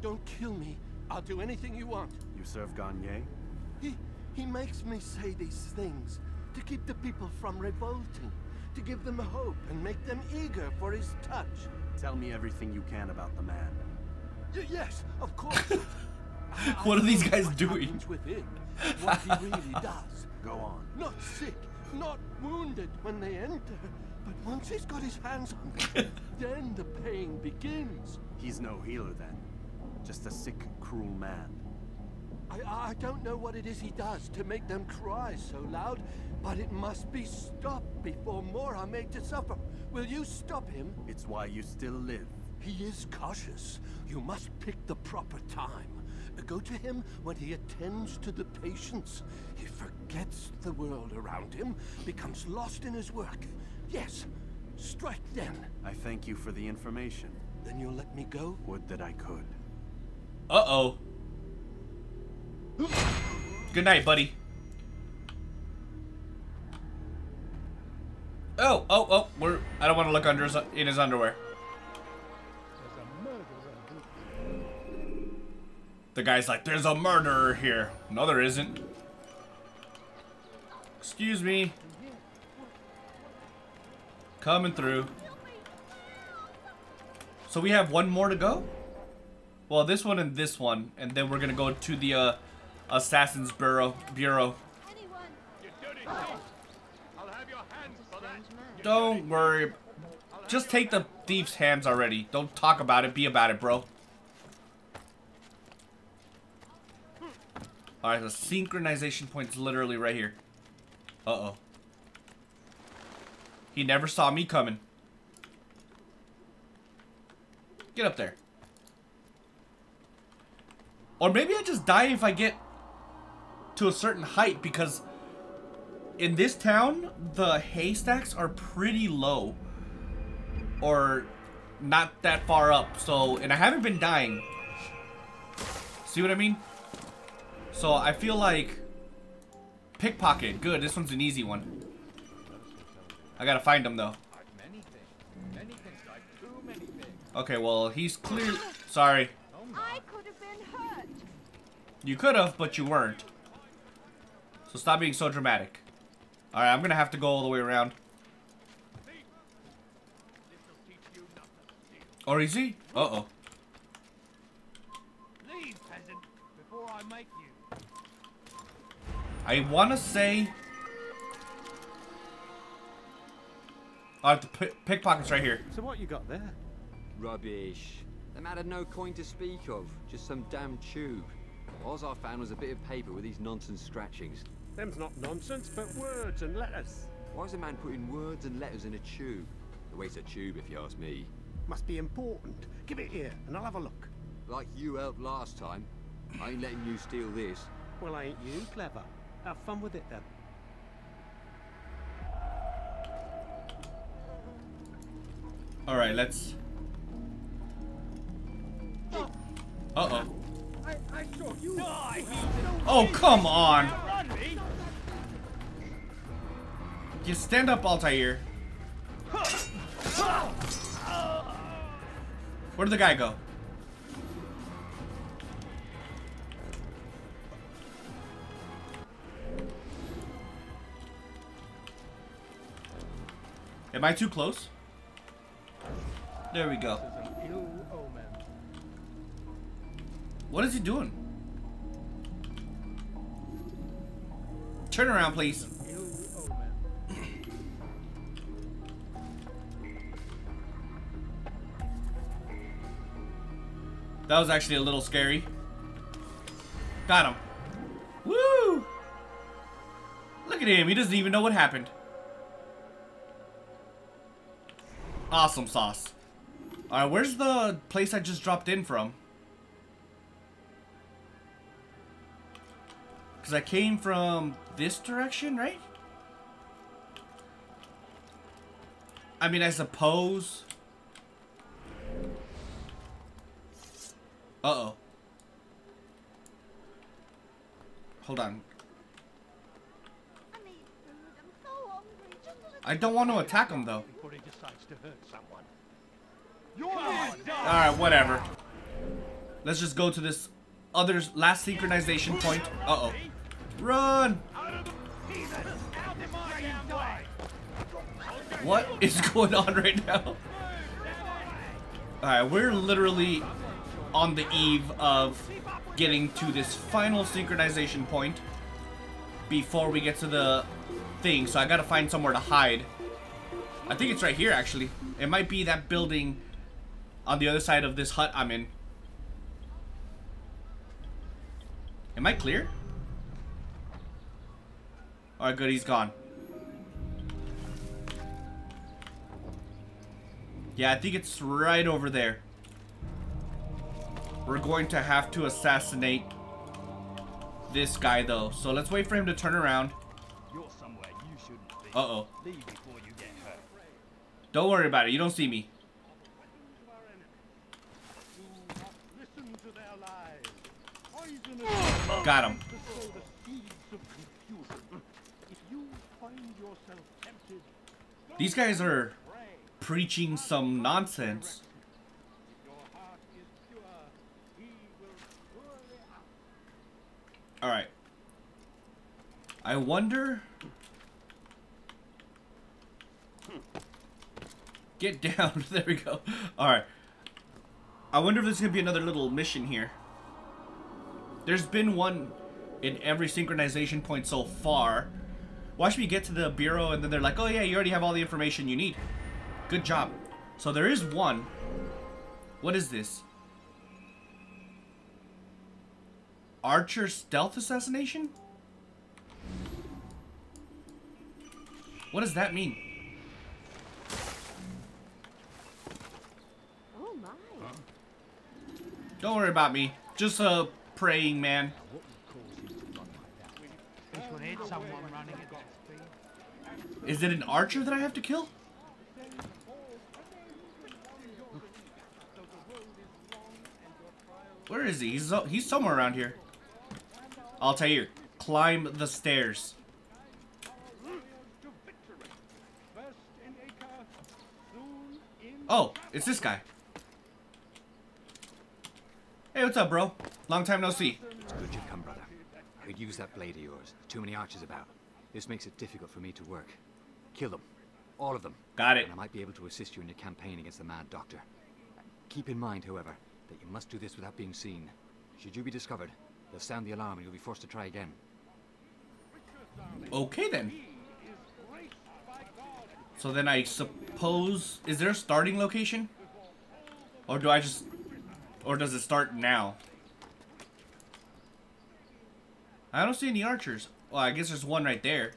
[SPEAKER 12] Don't kill me. I'll do anything you want.
[SPEAKER 7] You serve Garnier?
[SPEAKER 12] He, he makes me say these things to keep the people from revolting.
[SPEAKER 8] to give them hope and make them eager for his touch.
[SPEAKER 7] Tell me everything you can about the man.
[SPEAKER 8] Y- yes, of course.
[SPEAKER 2] What are these guys doing?
[SPEAKER 8] Within, what he really does.
[SPEAKER 7] Go on.
[SPEAKER 8] Not sick, not wounded when they enter, but once he's got his hands on them, then the pain begins.
[SPEAKER 7] He's no healer then. Just a sick, cruel man.
[SPEAKER 8] I, I don't know what it is he does to make them cry so loud, but it must be stopped before more are made to suffer. Will you stop him?
[SPEAKER 7] It's why you still live.
[SPEAKER 8] He is cautious. You must pick the proper time. Go to him when he attends to the patients. He forgets the world around him, becomes lost in his work. Yes, strike then.
[SPEAKER 7] I thank you for the information.
[SPEAKER 8] Then you'll let me go?
[SPEAKER 7] Would that I could.
[SPEAKER 2] Uh-oh. Good night, buddy. Oh, oh, oh, we're I don't want to look under his in his underwear. The guy's like, there's a murderer here. No, there isn't. Excuse me. Coming through. So we have one more to go? Well, this one and this one, and then we're gonna go to the uh, Assassin's Bureau. Bureau. Don't worry. Just take the thief's hands already. Don't talk about it. Be about it, bro. Alright, the synchronization point is literally right here. Uh-oh. He never saw me coming. Get up there. Or maybe I just die if I get to a certain height because in this town, the haystacks are pretty low. Or not that far up. So, and I haven't been dying. See what I mean? So I feel like pickpocket. Good, this one's an easy one. I gotta find him though. Okay, well he's clear. Sorry.
[SPEAKER 13] I could have been hurt.
[SPEAKER 2] You could have, but you weren't. So stop being so dramatic. Alright, I'm gonna have to go all the way around. Or is he? Uh-oh.
[SPEAKER 14] Leave, peasant, before I make you.
[SPEAKER 2] I wanna say... Uh, the pi pickpocket's right here.
[SPEAKER 10] So what you got there?
[SPEAKER 15] Rubbish. The man had no coin to speak of, just some damn tube. All I found was a bit of paper with these nonsense scratchings.
[SPEAKER 8] Them's not nonsense, but words and letters.
[SPEAKER 15] Why is a man putting words and letters in a tube? The waste a tube, if you ask me.
[SPEAKER 8] Must be important. Give it here, and I'll have a look.
[SPEAKER 15] Like you helped last time. I ain't letting you steal this.
[SPEAKER 8] Well, ain't you clever? Have fun with it then.
[SPEAKER 2] Let's...
[SPEAKER 14] I, I saw you. Die!
[SPEAKER 2] Oh, come on! You stand up, Altair. Where did the guy go? Am I too close? There we go. What is he doing? Turn around, please. That was actually a little scary. Got him. Woo! Look at him. He doesn't even know what happened. Awesome sauce. Alright, where's the place I just dropped in from? Because I came from this direction, right? I mean, I suppose... Uh-oh. Hold on. I don't want to attack him, though.
[SPEAKER 14] Before he decides to hurt someone.
[SPEAKER 2] Alright, whatever. Let's just go to this other last synchronization point. Uh-oh. Run! What is going on right now? Alright, we're literally on the eve of getting to this final synchronization point before we get to the thing, so I gotta find somewhere to hide. I think it's right here, actually. It might be that building on the other side of this hut I'm in. Am I clear? Alright, good, he's gone. Yeah, I think it's right over there. We're going to have to assassinate this guy, though. So let's wait for him to turn around. Uh-oh. Don't worry about it. You don't see me. Got him. These guys are preaching some nonsense. Alright. I wonder... Get down. there we go. Alright. I wonder if there's going to be another little mission here. There's been one in every synchronization point so far. Watch me get to the bureau and then they're like, oh yeah, you already have all the information you need. Good job. So there is one. What is this? Archer stealth assassination? What does that mean?
[SPEAKER 4] Oh my.
[SPEAKER 2] Don't worry about me. Just a praying man. Is it an archer that I have to kill? Where is he? He's, he's somewhere around here. I'll tell you. Climb the stairs. Oh, it's this guy. Hey, what's up, bro? Long time no see.
[SPEAKER 16] It's good you've come, brother. I could use that blade of yours. Too many archers about. This makes it difficult for me to work. Kill them. All of them.
[SPEAKER 2] Got it.
[SPEAKER 16] And I might be able to assist you in your campaign against the Mad Doctor. Keep in mind, however, that you must do this without being seen. Should you be discovered, they'll sound the alarm and you'll be forced to try again.
[SPEAKER 2] Okay, then. So then I suppose... Is there a starting location? Or do I just... Or does it start now? I don't see any archers. Well, I guess there's one right there.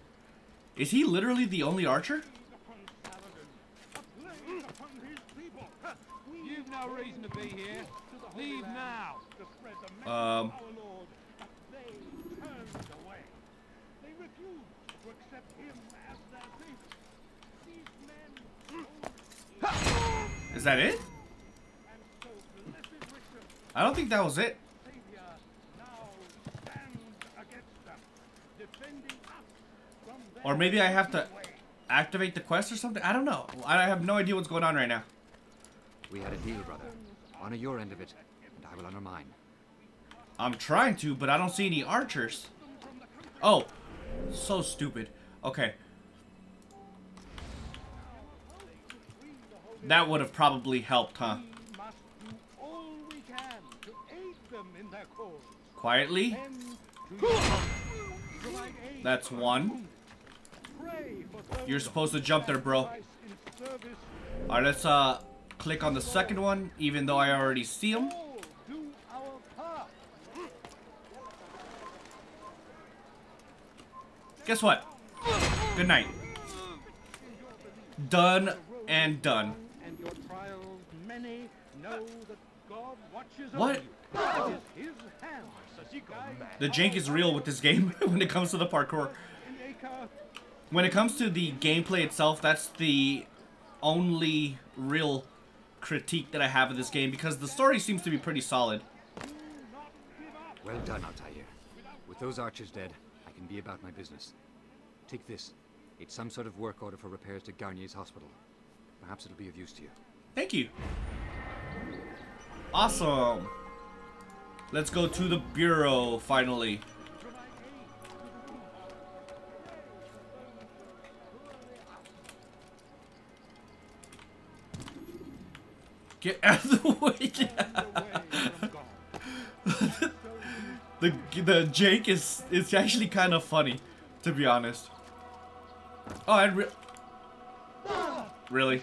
[SPEAKER 2] Is he literally the only archer?
[SPEAKER 14] You've no reason to be here. Leave now.
[SPEAKER 2] Um... Is that it? I don't think that was it. Or maybe I have to activate the quest or something? I don't know. I have no idea what's going on right now.
[SPEAKER 16] We had a deal, brother. Honor your end of it, and I will honor mine.
[SPEAKER 2] I'm trying to, but I don't see any archers. Oh, so stupid. Okay. That would have probably helped, huh? Quietly. That's one. You're supposed to jump there, bro. Alright, let's uh click on the second one, even though I already see him. Guess what? Good night. Done and done. What? The jank is real with this game when it comes to the parkour. When it comes to the gameplay itself, that's the only real critique that I have of this game because the story seems to be pretty solid.
[SPEAKER 16] Well done, Altair. With those archers dead, I can be about my business. Take this. It's some sort of work order for repairs to Garnier's hospital. Perhaps it'll be of use to you.
[SPEAKER 2] Thank you. Awesome. Let's go to the bureau, finally. Get out of the way. Yeah. the, the Jake is, it's actually kind of funny, to be honest. Oh, and re Really?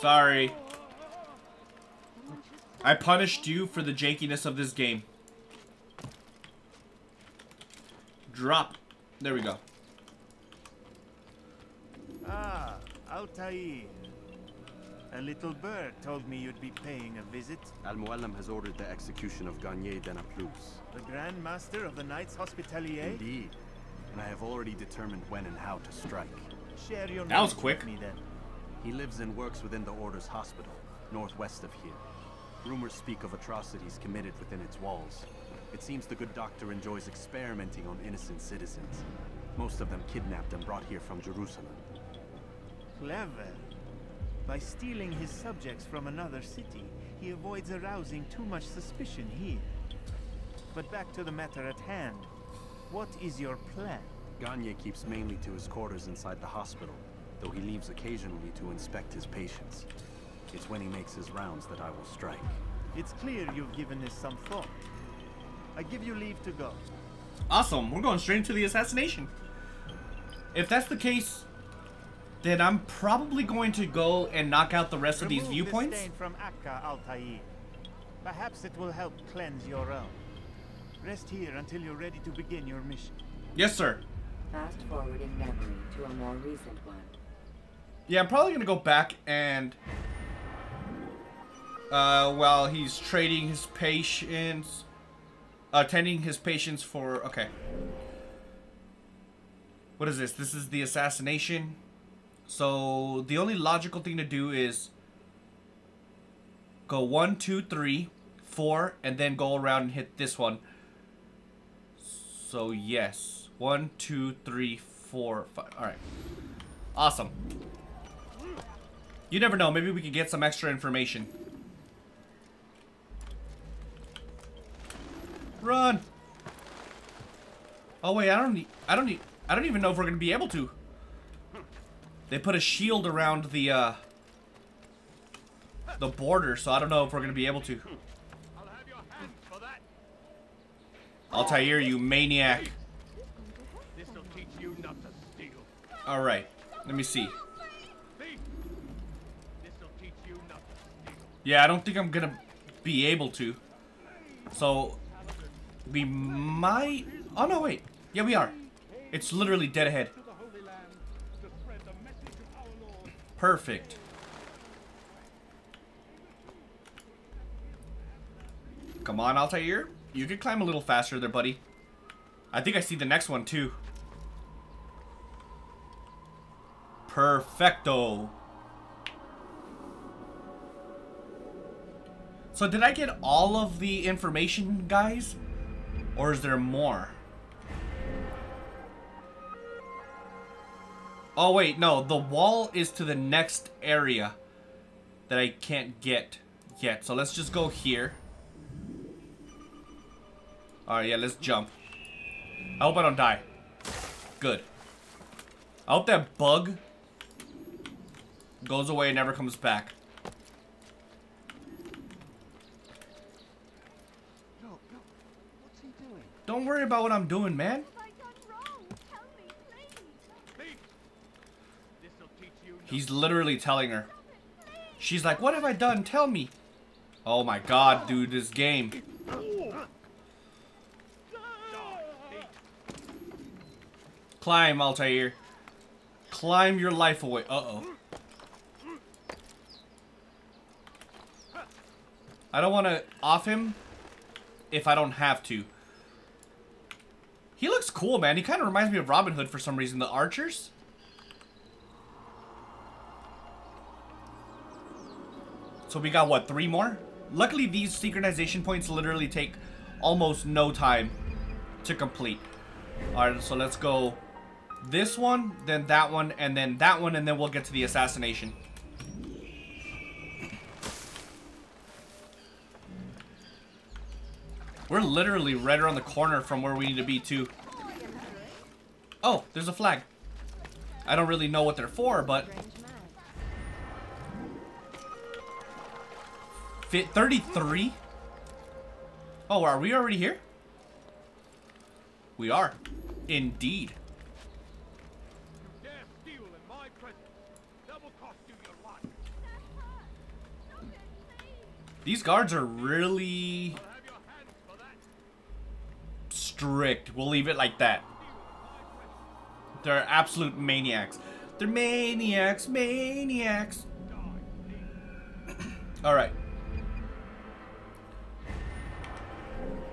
[SPEAKER 2] Sorry. I punished you for the jankiness of this game. Drop. There we go.
[SPEAKER 17] Ah, Altair. A little bird told me you'd be paying a visit.
[SPEAKER 7] Al-Mualim has ordered the execution of Garnier de Naplouse.
[SPEAKER 17] The Grand Master of the Knights Hospitalier?
[SPEAKER 7] Indeed. And I have already determined when and how to strike.
[SPEAKER 17] Share your
[SPEAKER 2] That was
[SPEAKER 17] knowledge
[SPEAKER 2] quick.
[SPEAKER 17] with me then.
[SPEAKER 7] He lives and works within the Order's hospital, northwest of here. Rumors speak of atrocities committed within its walls. It seems the good doctor enjoys experimenting on innocent citizens. Most of them kidnapped and brought here from Jerusalem.
[SPEAKER 17] Clever. By stealing his subjects from another city, he avoids arousing too much suspicion here. But back to the matter at hand. What is your plan?
[SPEAKER 7] Garnier keeps mainly to his quarters inside the hospital, though he leaves occasionally to inspect his patients. It's when he makes his rounds that I will strike.
[SPEAKER 17] It's clear you've given this some thought. I give you leave to go.
[SPEAKER 2] Awesome. We're going straight into the assassination. If that's the case, then I'm probably going to go and knock out the rest of these viewpoints.
[SPEAKER 17] The stain from Acre, Altair. Perhaps it will help cleanse your own. Rest here until you're ready to begin your mission.
[SPEAKER 2] Yes, sir.
[SPEAKER 5] Fast forward in memory to a more recent one.
[SPEAKER 2] Yeah, I'm probably gonna go back and uh, while he's trading his patients, attending his patients for okay. What is this? This is the assassination. So the only logical thing to do is go one, two, three, four, and then go around and hit this one. So yes, one, two, three, four, five. All right, awesome. You never know. Maybe we could get some extra information. Run! Oh wait, I don't need. I don't need. I don't even know if we're gonna be able to. They put a shield around the uh, the border, so I don't know if we're gonna be able to. Altair, you maniac!
[SPEAKER 14] You.
[SPEAKER 2] All right, let me see. Yeah, I don't think I'm gonna be able to. So, we might... Oh, no, wait. Yeah, we are. It's literally dead ahead. Perfect. Come on, Altair. You can climb a little faster there, buddy. I think I see the next one, too. Perfecto. So did I get all of the information, guys? Or is there more? Oh, wait, no. The wall is to the next area that I can't get yet. So let's just go here. Alright, yeah, let's jump. I hope I don't die. Good. I hope that bug goes away and never comes back. Don't worry about what I'm doing, man. He's literally telling her. She's like, what have I done? Tell me. Oh my god, dude, this game. Climb, Altair. Climb your life away. Uh-oh. I don't want to off him if I don't have to. He looks cool, man. He kind of reminds me of Robin Hood for some reason. The archers. So we got, what, three more? Luckily, these synchronization points literally take almost no time to complete. Alright, so let's go this one, then that one, and then that one, and then we'll get to the assassination. We're literally right around the corner from where we need to be, too. Oh, there's a flag. I don't really know what they're for, but... Fit 33? Oh, are we already here? We are. Indeed.
[SPEAKER 14] Dare steal in my presence. That will cost you your life.
[SPEAKER 2] These guards are really strict. We'll leave it like that. They're absolute maniacs. They're maniacs, maniacs. All right.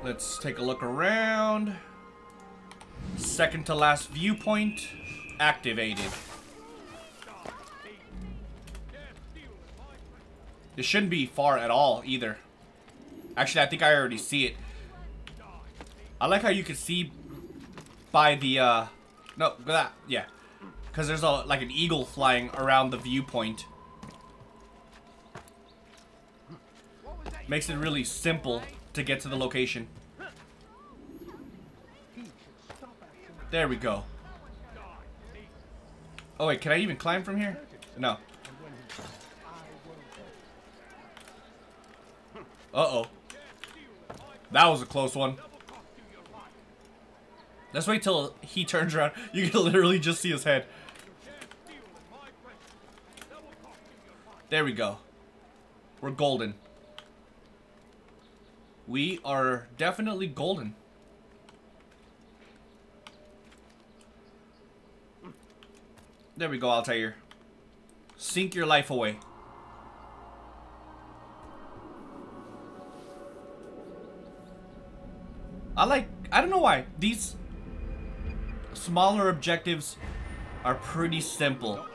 [SPEAKER 2] Let's take a look around. Second to last viewpoint activated. This shouldn't be far at all either. Actually, I think I already see it. I like how you can see by the, uh, no, that, yeah. Because there's a, like an eagle flying around the viewpoint. Makes it really simple to get to the location. There we go. Oh wait, can I even climb from here? No. Uh-oh. That was a close one. Let's wait till he turns around. You can literally just see his head. There we go. We're golden. We are definitely golden. There we go, Altair. Sink your life away. I like, I don't know why, these smaller objectives are pretty simple.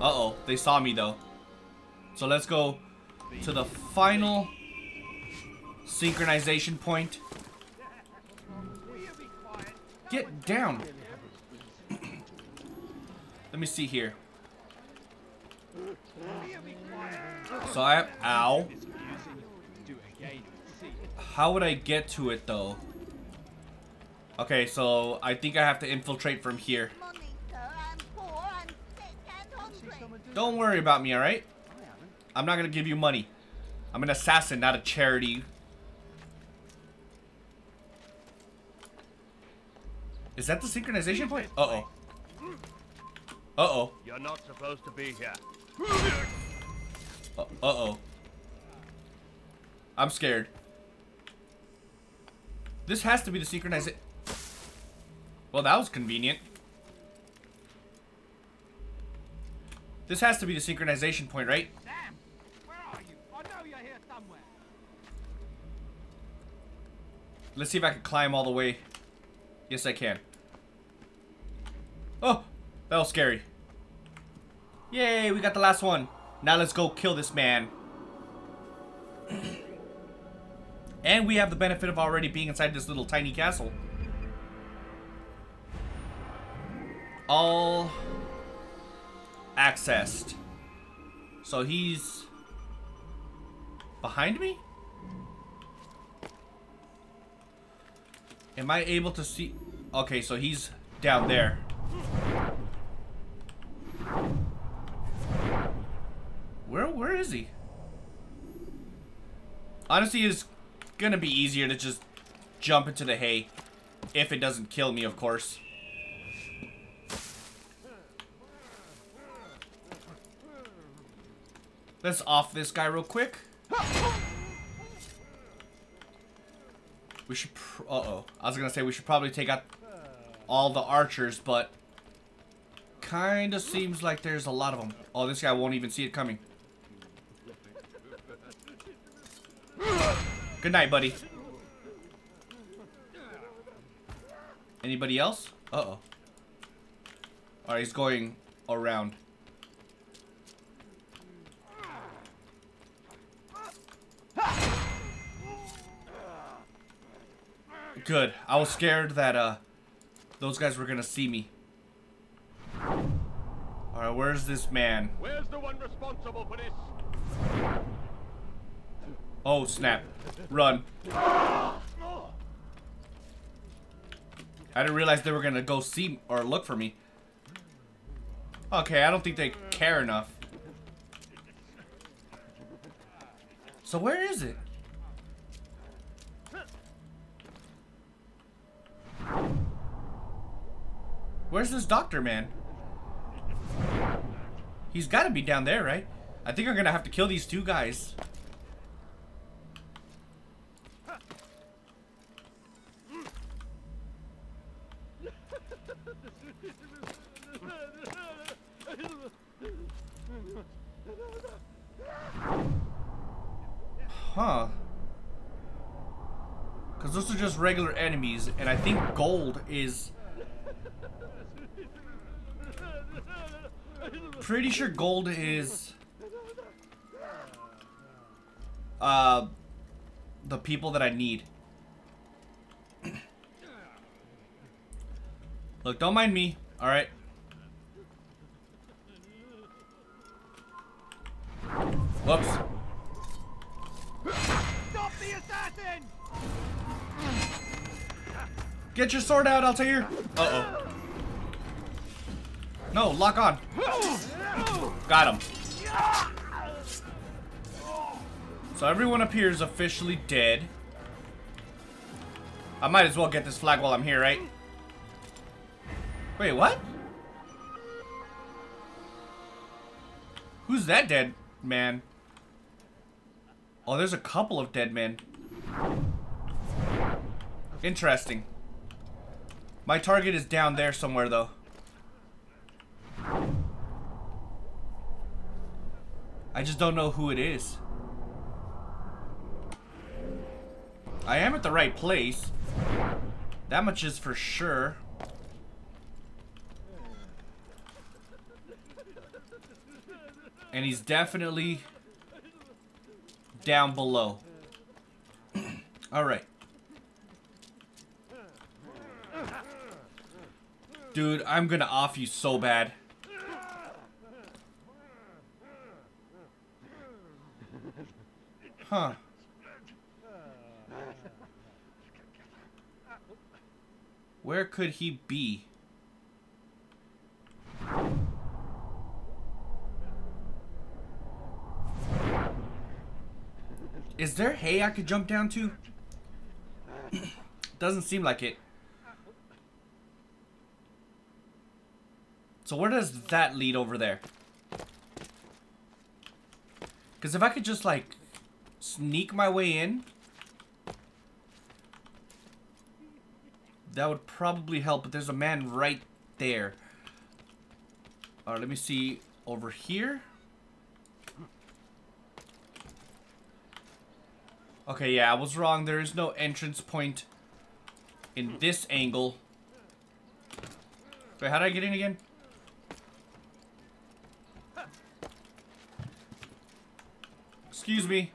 [SPEAKER 2] Uh-oh, they saw me though. So let's go to the final synchronization point. Get down. Let me see here. So I have, ow. How would I get to it though? Okay, so I think I have to infiltrate from here. Don't worry about me, alright? I'm not gonna give you money. I'm an assassin, not a charity. Is that the synchronization point? Uh-oh. Uh-oh.
[SPEAKER 9] You're not supposed to be here.
[SPEAKER 2] Uh, Uh-oh. I'm scared. This has to be the synchronization. Well, that was convenient. This has to be the synchronization point, right?
[SPEAKER 14] Sam, where are you? I know you're here somewhere.
[SPEAKER 2] Let's see if I can climb all the way. Yes, I can. Oh, that was scary. Yay, we got the last one. Now let's go kill this man. and we have the benefit of already being inside this little tiny castle. All accessed. So he's behind me? Am I able to see? Okay, so he's down there. Where where is he? Honestly, it's gonna be easier to just jump into the hay. If it doesn't kill me, of course. Let's off this guy real quick. We should... Uh-oh. I was gonna say we should probably take out all the archers, but... Kinda seems like there's a lot of them. Oh, this guy won't even see it coming. Good night, buddy. Anybody else? Uh-oh. Alright, he's going around. Good. I was scared that, uh, those guys were gonna see me. Alright, where's this man?
[SPEAKER 14] Where's the one responsible for this?
[SPEAKER 2] Oh, snap. Run. I didn't realize they were gonna go see or look for me. Okay, I don't think they care enough. So where is it? Where's this doctor man? He's got to be down there, right? I think I'm going to have to kill these two guys. Huh. Because those are just regular enemies, and I think gold is... Pretty sure gold is... Uh, the people that I need. Look, don't mind me, alright? Whoops.
[SPEAKER 14] Stop the assassin!
[SPEAKER 2] Get your sword out, Altair! Uh-oh. No, lock on. Got him. So everyone appears officially dead. I might as well get this flag while I'm here, right? Wait, what? Who's that dead man? Oh, there's a couple of dead men. Interesting. My target is down there somewhere, though. I just don't know who it is. I am at the right place. That much is for sure. And he's definitely down below. Alright. Dude, I'm gonna off you so bad. Huh. Where could he be? Is there hay I could jump down to? Doesn't seem like it. So where does that lead over there? Because if I could just, like, sneak my way in, that would probably help. But there's a man right there. Alright, let me see over here. Okay, yeah, I was wrong. There is no entrance point in this angle. Wait, how did I get in again? Excuse me.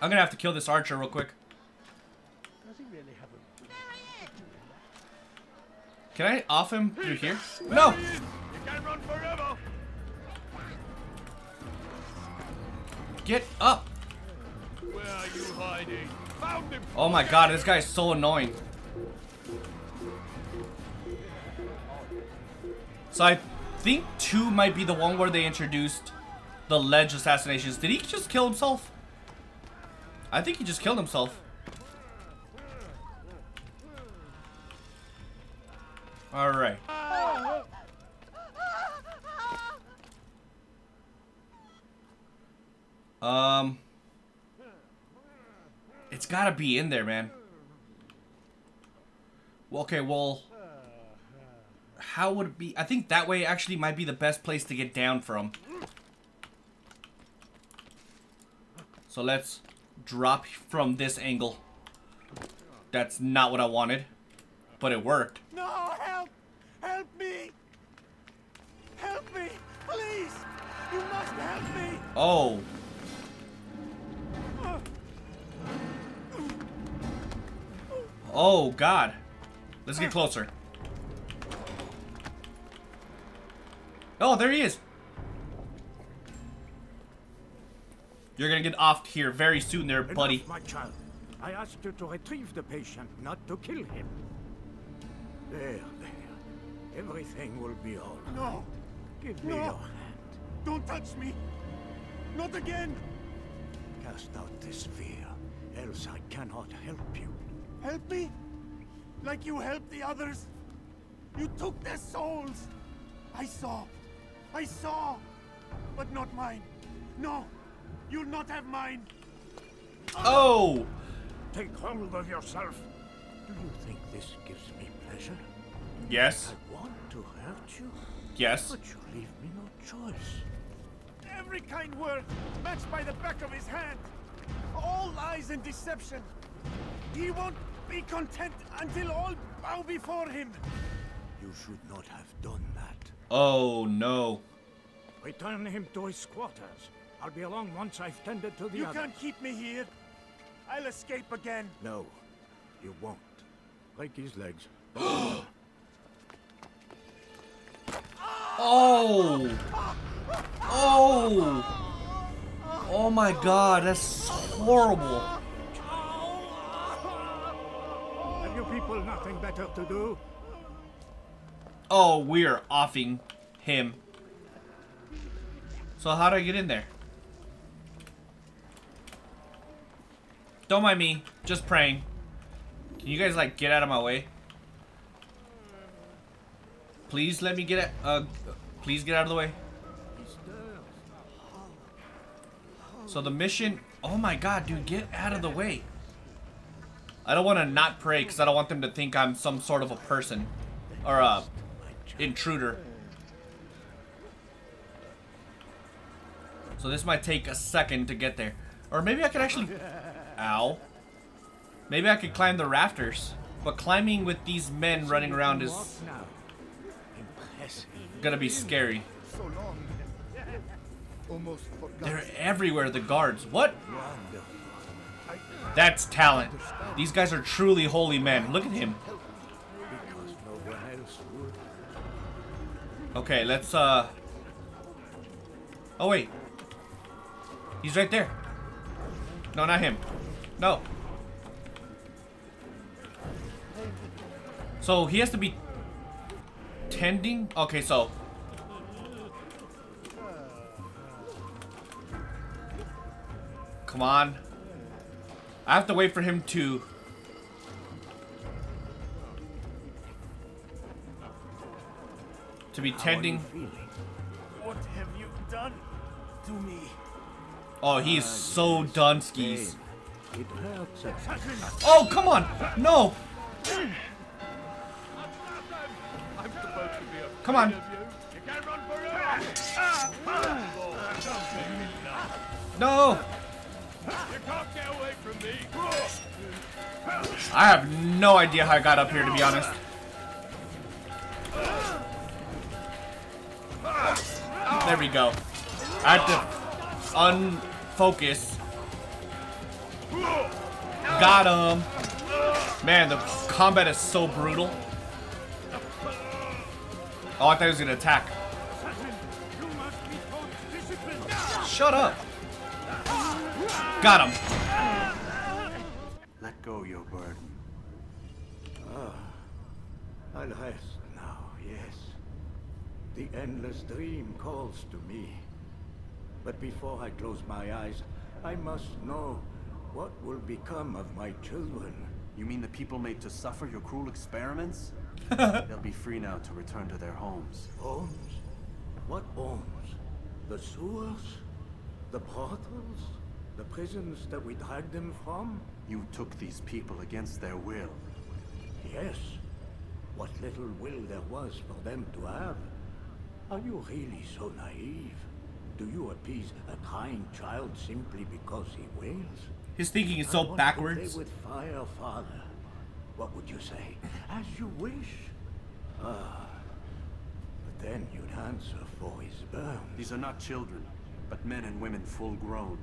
[SPEAKER 2] I'm gonna have to kill this archer real quick. Can I off him through here? No!
[SPEAKER 14] You can run forever!
[SPEAKER 2] Get up!
[SPEAKER 14] Where are you hiding? Found him!
[SPEAKER 2] Oh my god, this guy's so annoying. So I think 2 might be the one where they introduced the ledge assassinations. Did he just kill himself? I think he just killed himself. Alright. Um... It's gotta be in there, man. Well, okay, well... How would it be? I think that way actually might be the best place to get down from. So let's drop from this angle. That's not what I wanted. But it worked.
[SPEAKER 14] No, help! Help me! Help me! Please! You must help me!
[SPEAKER 2] Oh. Oh, God. Let's get closer. Oh, there he is. You're gonna get off here very soon there,
[SPEAKER 8] Enough,
[SPEAKER 2] buddy.
[SPEAKER 8] my child. I asked you to retrieve the patient, not to kill him. There, there. Everything will be all right.
[SPEAKER 14] No!
[SPEAKER 8] Give me
[SPEAKER 14] No.
[SPEAKER 8] your hand.
[SPEAKER 14] Don't touch me!
[SPEAKER 8] Not again!
[SPEAKER 14] Cast out this fear, else I cannot help you.
[SPEAKER 8] Help me? Like you helped the others? You took their souls! I saw. I saw! But not mine. No! You'll not have mine!
[SPEAKER 2] Oh!
[SPEAKER 14] Take hold of yourself. Do you think this gives me pleasure?
[SPEAKER 2] Yes.
[SPEAKER 14] I want to hurt you.
[SPEAKER 2] Yes.
[SPEAKER 14] But you leave me no choice.
[SPEAKER 8] Every kind word matched by the back of his hand. All lies and deception. He won't be content until all bow before him.
[SPEAKER 14] You should not have done that.
[SPEAKER 2] Oh no.
[SPEAKER 14] Return him to his quarters. I'll be along once I've tended to the
[SPEAKER 8] You
[SPEAKER 14] others.
[SPEAKER 8] can't keep me here. I'll escape again.
[SPEAKER 14] No, you won't. Break his legs.
[SPEAKER 2] Oh! Oh! Oh my god, that's horrible.
[SPEAKER 14] Have you people nothing better to do?
[SPEAKER 2] Oh, we're offing him. So how do I get in there? Don't mind me, just praying. Can you guys like get out of my way? Please let me get it. Uh, please get out of the way. So the mission. Oh my god, dude, get out of the way. I don't want to not pray because I don't want them to think I'm some sort of a person or a intruder. So this might take a second to get there. Or maybe I could actually... Ow. Maybe I could climb the rafters. But climbing with these men running around is gonna be scary. They're everywhere, the guards. What? That's talent. These guys are truly holy men. Look at him. Okay, let's, uh... Oh, wait. He's right there. No, not him. No. So, he has to be... Tending? Okay, so... Come on. I have to wait for him to... To be tending...
[SPEAKER 8] What have you done to me?
[SPEAKER 2] Oh, he's so done skis. Oh, come on! No! Come on. No! I have no idea how I got up here, to be honest. There we go. I had to unfocus. Got him. Man, the combat is so brutal. Oh, I thought he was gonna attack. Shut up. Got him.
[SPEAKER 7] Let go your burden.
[SPEAKER 14] Ah, I'll now, yes. The endless dream calls to me. But before I close my eyes, I must know what will become of my children.
[SPEAKER 7] You mean the people made to suffer your cruel experiments? They'll be free now to return to their homes.
[SPEAKER 14] Homes? What homes? The sewers? The brothels? The prisons that we dragged them from?
[SPEAKER 7] You took these people against their will.
[SPEAKER 14] Yes. What little will there was for them to have. Are you really so naive? Do you appease a crying child simply because he wails?
[SPEAKER 2] His thinking is so
[SPEAKER 14] want to
[SPEAKER 2] backwards.
[SPEAKER 14] play with fire, father. What would you say? As you wish. Ah. But then you'd answer for his burn.
[SPEAKER 7] These are not children, but men and women full grown.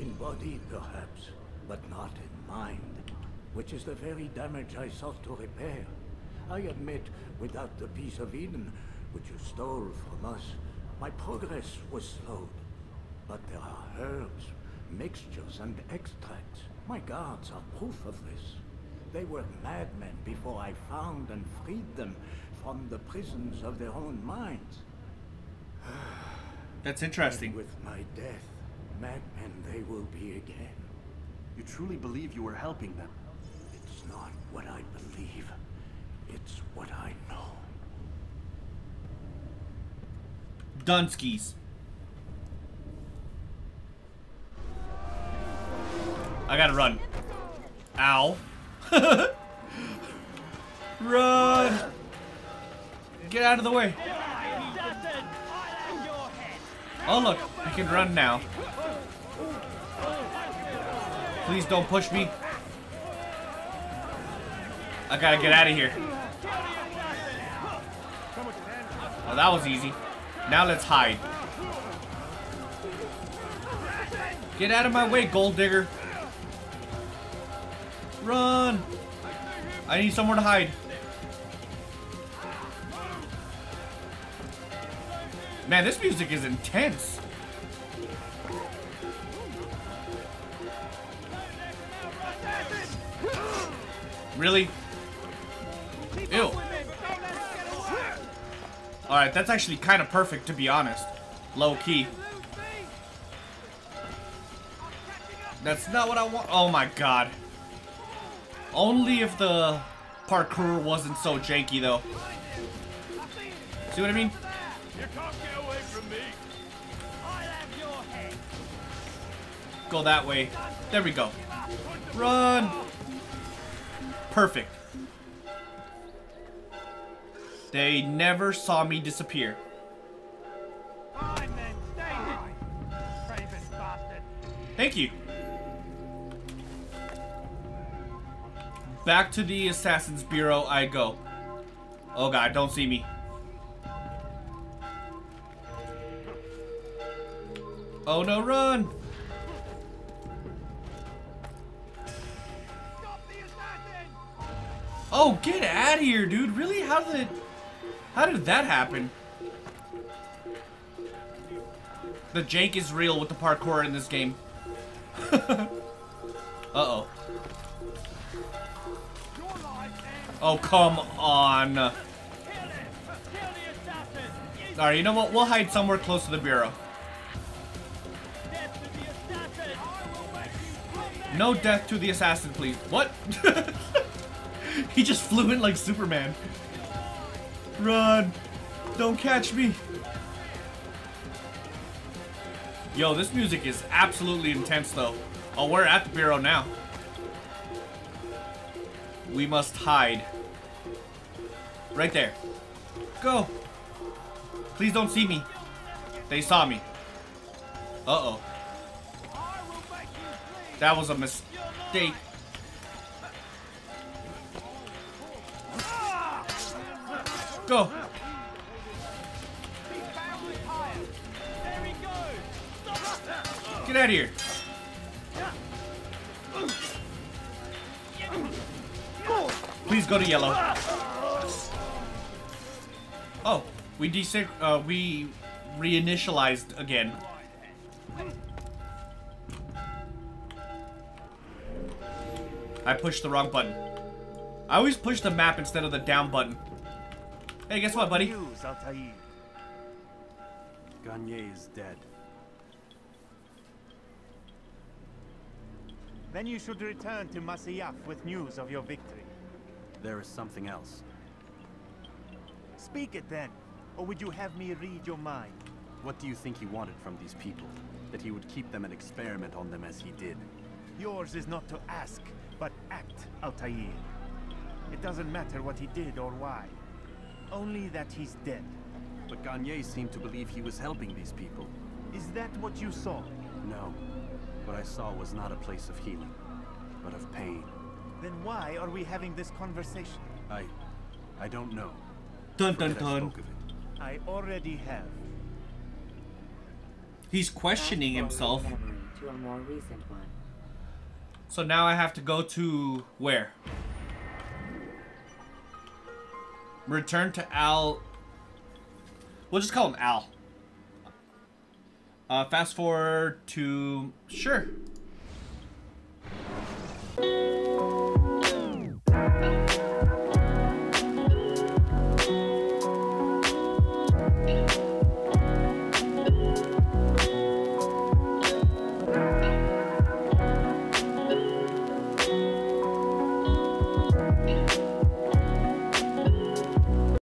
[SPEAKER 14] In body, perhaps, but not in mind. Which is the very damage I sought to repair. I admit, without the Piece of Eden, which you stole from us, my progress was slowed. But there are herbs, mixtures, and extracts. My guards are proof of this. They were madmen before I found and freed them from the prisons of their own minds.
[SPEAKER 2] That's interesting.
[SPEAKER 14] And with my death, and they will be again.
[SPEAKER 7] You truly believe you were helping them?
[SPEAKER 14] It's not what I believe. It's what I know.
[SPEAKER 2] Dunskies. I gotta run. Ow. run! Get out of the way. Oh look, I can run now. Please don't push me. I gotta get out of here. Oh, that was easy. Now let's hide. Get out of my way, gold digger. Run! I need somewhere to hide. Man, this music is intense. Really? Ew. Alright, that's actually kind of perfect, to be honest. Low key. That's not what I want. Oh my god. Only if the parkour wasn't so janky, though. See what I mean?
[SPEAKER 9] You can't get away from me.
[SPEAKER 2] Go that way. There we go. Run! Perfect. They never saw me disappear. Thank you. Back to the Assassin's Bureau I go. Oh god, don't see me. Oh no, run! Oh, get out of here, dude. Really? How did How did that happen? The jank is real with the parkour in this game. Uh-oh. Oh, come on. Alright, you know what? We'll hide somewhere close to the bureau. No death to the assassin, please. What? he just flew in like Superman. Run! Don't catch me! Yo, this music is absolutely intense though. Oh, we're at the bureau now. We must hide. Right there. Go! Please don't see me. They saw me. Uh-oh. That was a mistake. Go! Get out of here! Please go to yellow. Oh, we desync. Uh, we reinitialized again. I pushed the wrong button. I always push the map instead of the down button. Hey, guess what, buddy?
[SPEAKER 17] Garnier is dead. Then you should return to Masyaf with news of your victory.
[SPEAKER 7] There is something else.
[SPEAKER 17] Speak it then, or would you have me read your mind?
[SPEAKER 7] What do you think he wanted from these people? That he would keep them and experiment on them as he did?
[SPEAKER 17] Yours is not to ask, but act, Altair. It doesn't matter what he did or why. Only that he's dead.
[SPEAKER 7] But Garnier seemed to believe he was helping these people.
[SPEAKER 17] Is that what you saw?
[SPEAKER 7] No. What I saw was not a place of healing, but of pain.
[SPEAKER 17] Then why are we having this conversation?
[SPEAKER 7] I... I don't know.
[SPEAKER 2] Dun dun
[SPEAKER 7] Forget I
[SPEAKER 2] dun.
[SPEAKER 7] spoke of it.
[SPEAKER 17] I already have.
[SPEAKER 2] He's questioning himself.
[SPEAKER 5] To a more recent one.
[SPEAKER 2] So now I have to go to where? Return to Al. We'll just call him Al. Uh, fast forward to sure.